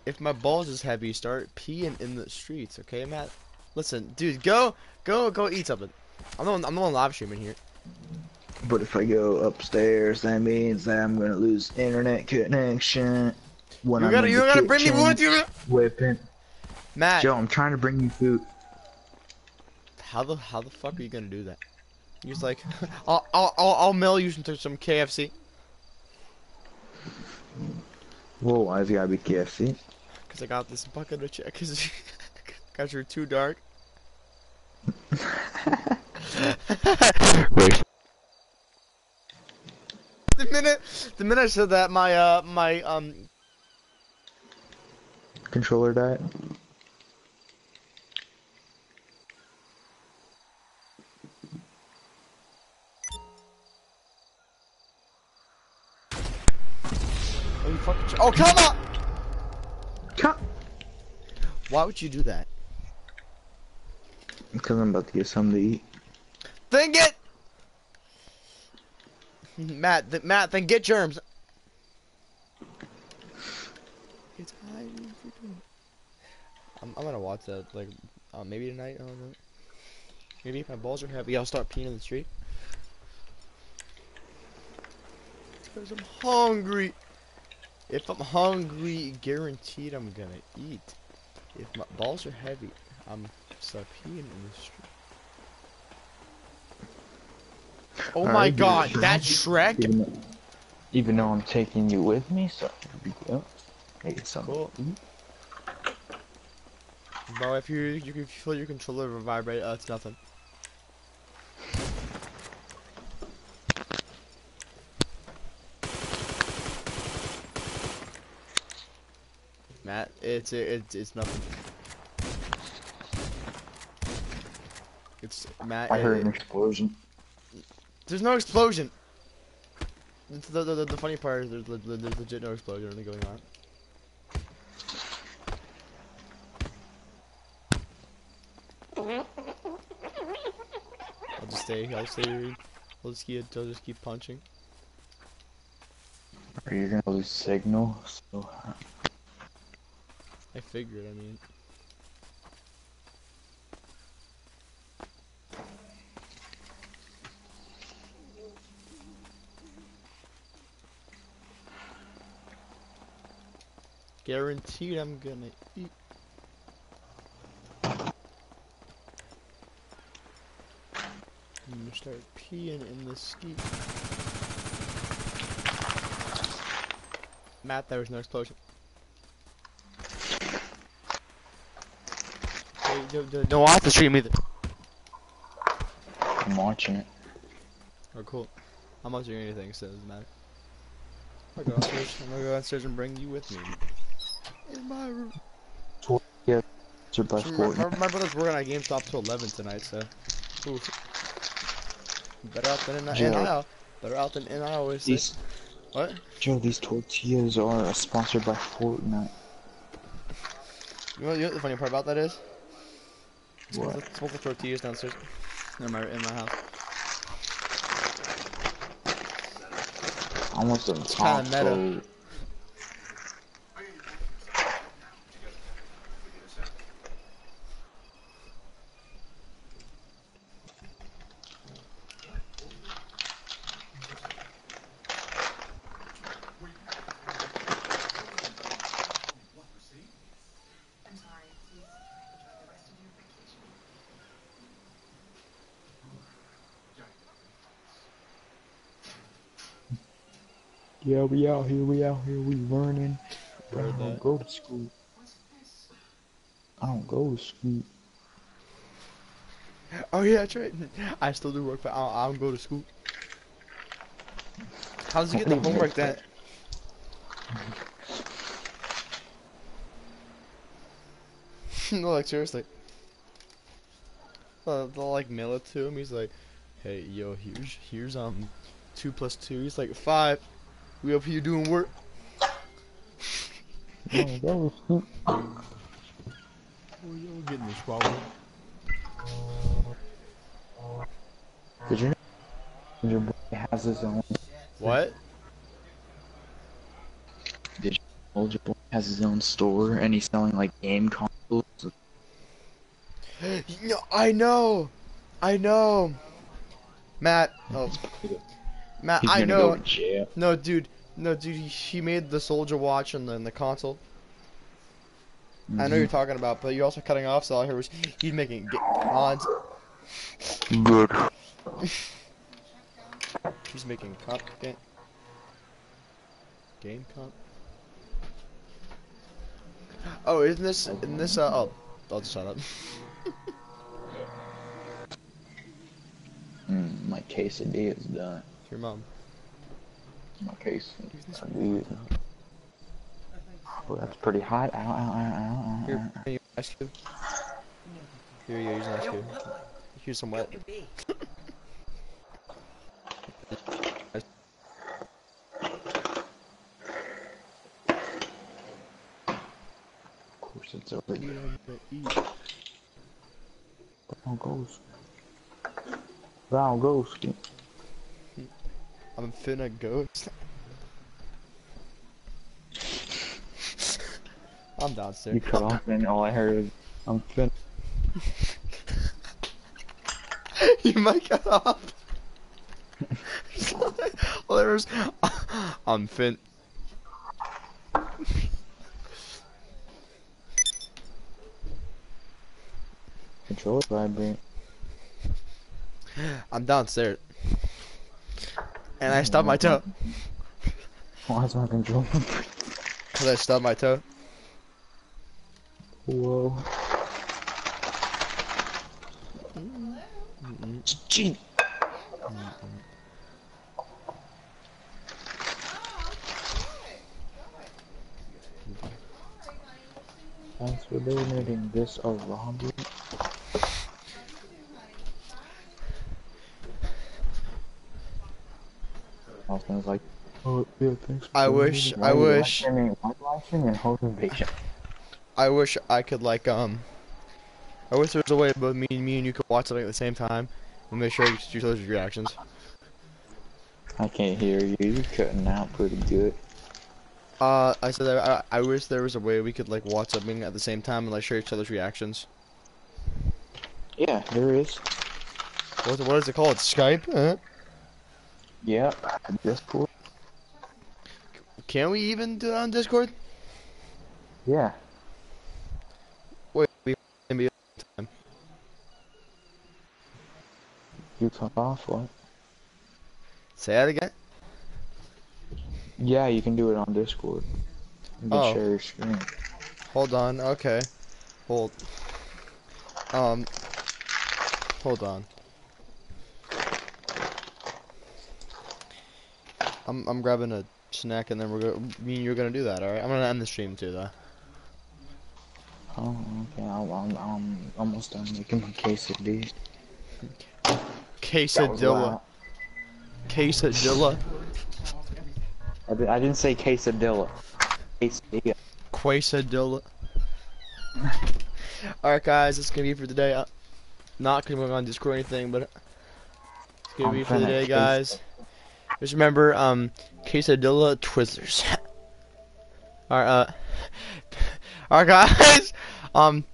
If my balls is heavy, start peeing in the streets, okay, Matt? Listen, dude, go, go, go eat something. I'm the one, I'm the one live streaming here. But if I go upstairs, that means that I'm gonna lose internet connection. When You I'm gotta- you gotta bring me you. Whipping. Matt. Joe, I'm trying to bring you food. How the, how the fuck are you gonna do that? You're just like, I'll, I'll, I'll, I'll mail you some, some KFC. Whoa, why is it gotta be KFC? Cause I got this bucket of check. Cause, cause you're too dark. Wait. The minute, the minute I said that, my, uh, my, um, Controller died. Oh, you fucking, oh, come on! Come. Why would you do that? Because I'm about to get something to eat. Then get, Matt, th Matt, then get germs. It's hiding for doing- I'm, I'm gonna watch that, like, uh, maybe tonight, I don't know. Maybe if my balls are heavy, I'll start peeing in the street. Cause I'm hungry. If I'm hungry, guaranteed I'm gonna eat. If my balls are heavy, I'm start peeing in the street. Oh my Alright, god, dude. that Shrek? Even though, even though I'm taking you with me, so here we go. Make something. Cool. Bro, if you you can feel your controller vibrate, uh, it's nothing. Matt, it's it's it's nothing. It's Matt. I heard it- an explosion. There's no explosion. It's the, the, the, funny part is there's, there's legit no explosion really going on. I'll just stay. I'll stay. I'll just keep. I'll just keep punching. Are you gonna lose signal? So, I figured. I mean, guaranteed I'm gonna eat. I'm gonna start peeing in the ski. Matt, there was no explosion. Hey, yo, yo, don't off the stream either. I'm watching it. Oh, cool. I'm not doing anything, so it doesn't matter. I'm gonna go downstairs. I'm gonna go downstairs and bring you with me. In my room. Yeah. Sir by See, My, sport. my, my brother's working at GameStop till 11 tonight, so. Oof. Better out than in, in Joe. aisle. Better out than in aisle, always. These, What? Joe, these tortillas are sponsored by Fortnite. You know, you know what the funny part about that is? What? Smoke, smoke the tortillas downstairs in my in my house. I want some It's kinda meta. Yeah, we out here, we out here, we learning. Bro, I don't that. go to school. I don't go to school. Oh yeah, that's right. I still do work, but I don't, I don't go to school. How does he get the homework then? no, like seriously. they'll, they'll like mail it to him. He's like, "Hey, yo, here's here's um, two plus two. He's like five. We up here doing work. Oh, Oh, you're getting the swallow. Did you know your boy has his own? What? Did you know your boy has his own store and he's selling like game consoles? No, I know, I know. Matt, oh, Matt, He's I know. go to jail. No, dude, no, dude. He, made the soldier watch and then the console. I know you're Mhm. talking about, but you're also cutting off. So all I hear was he's making mods. Good. He's making comp game. Game comp. Oh, isn't this? Isn't this? Uh, oh, I'll just shut up. Mm, my quesadilla is done. Your mom. My quesadilla. Oh, that's pretty hot. Ow, ow, ow, ow, ow, Here, ow. can you ice cube? Here you go. Use an ice cube. Here's some wet. Of course, it's over. You know, you eat. Brown ghost. Brown ghost. I'm finna ghost. I'm downstairs. You cut off and all I heard is, I'm fin. you might cut off. well, there was. I'm fin. Controller vibrate. I'm downstairs. And I stubbed my toe. Why is my controller? Cause I stubbed my toe. Whoa. Gee. Thanks for donating this a robbery. Austin's like, oh yeah, thanks. For I wish- I wish- live streaming- live live streaming and home invasion? I wish I could like um. I wish there was a way both me and me and you could watch something at the same time and make sure you you those reactions. I can't hear you. You're cutting out pretty good. Uh, I said I, I wish there was a way we could like watch something at the same time and like share each other's reactions. Yeah, there is. What what is it called? Skype? Huh? Yeah, Discord. Can we even do it on Discord? Yeah. Wait, we maybe time. You cut off what? Say that again. Yeah, you can do it on Discord. You can Oh. share your screen. Hold on. Okay. Hold. Um. Hold on. I'm I'm grabbing a snack and then we're go. Me and you're gonna do that. All right. I'm gonna end the stream too, though. Oh, okay. I'm, I'm, I'm almost done making my quesadilla. Quesadilla. Quesadilla. I, di- I didn't say quesadilla. Quesadilla. Quesadilla. Alright guys, that's gonna be for today. Uh, not gonna go on Discord or anything, but it's gonna I'm be for the day, guys. Just remember, um, quesadilla Twizzlers. Alright, uh, alright guys, um,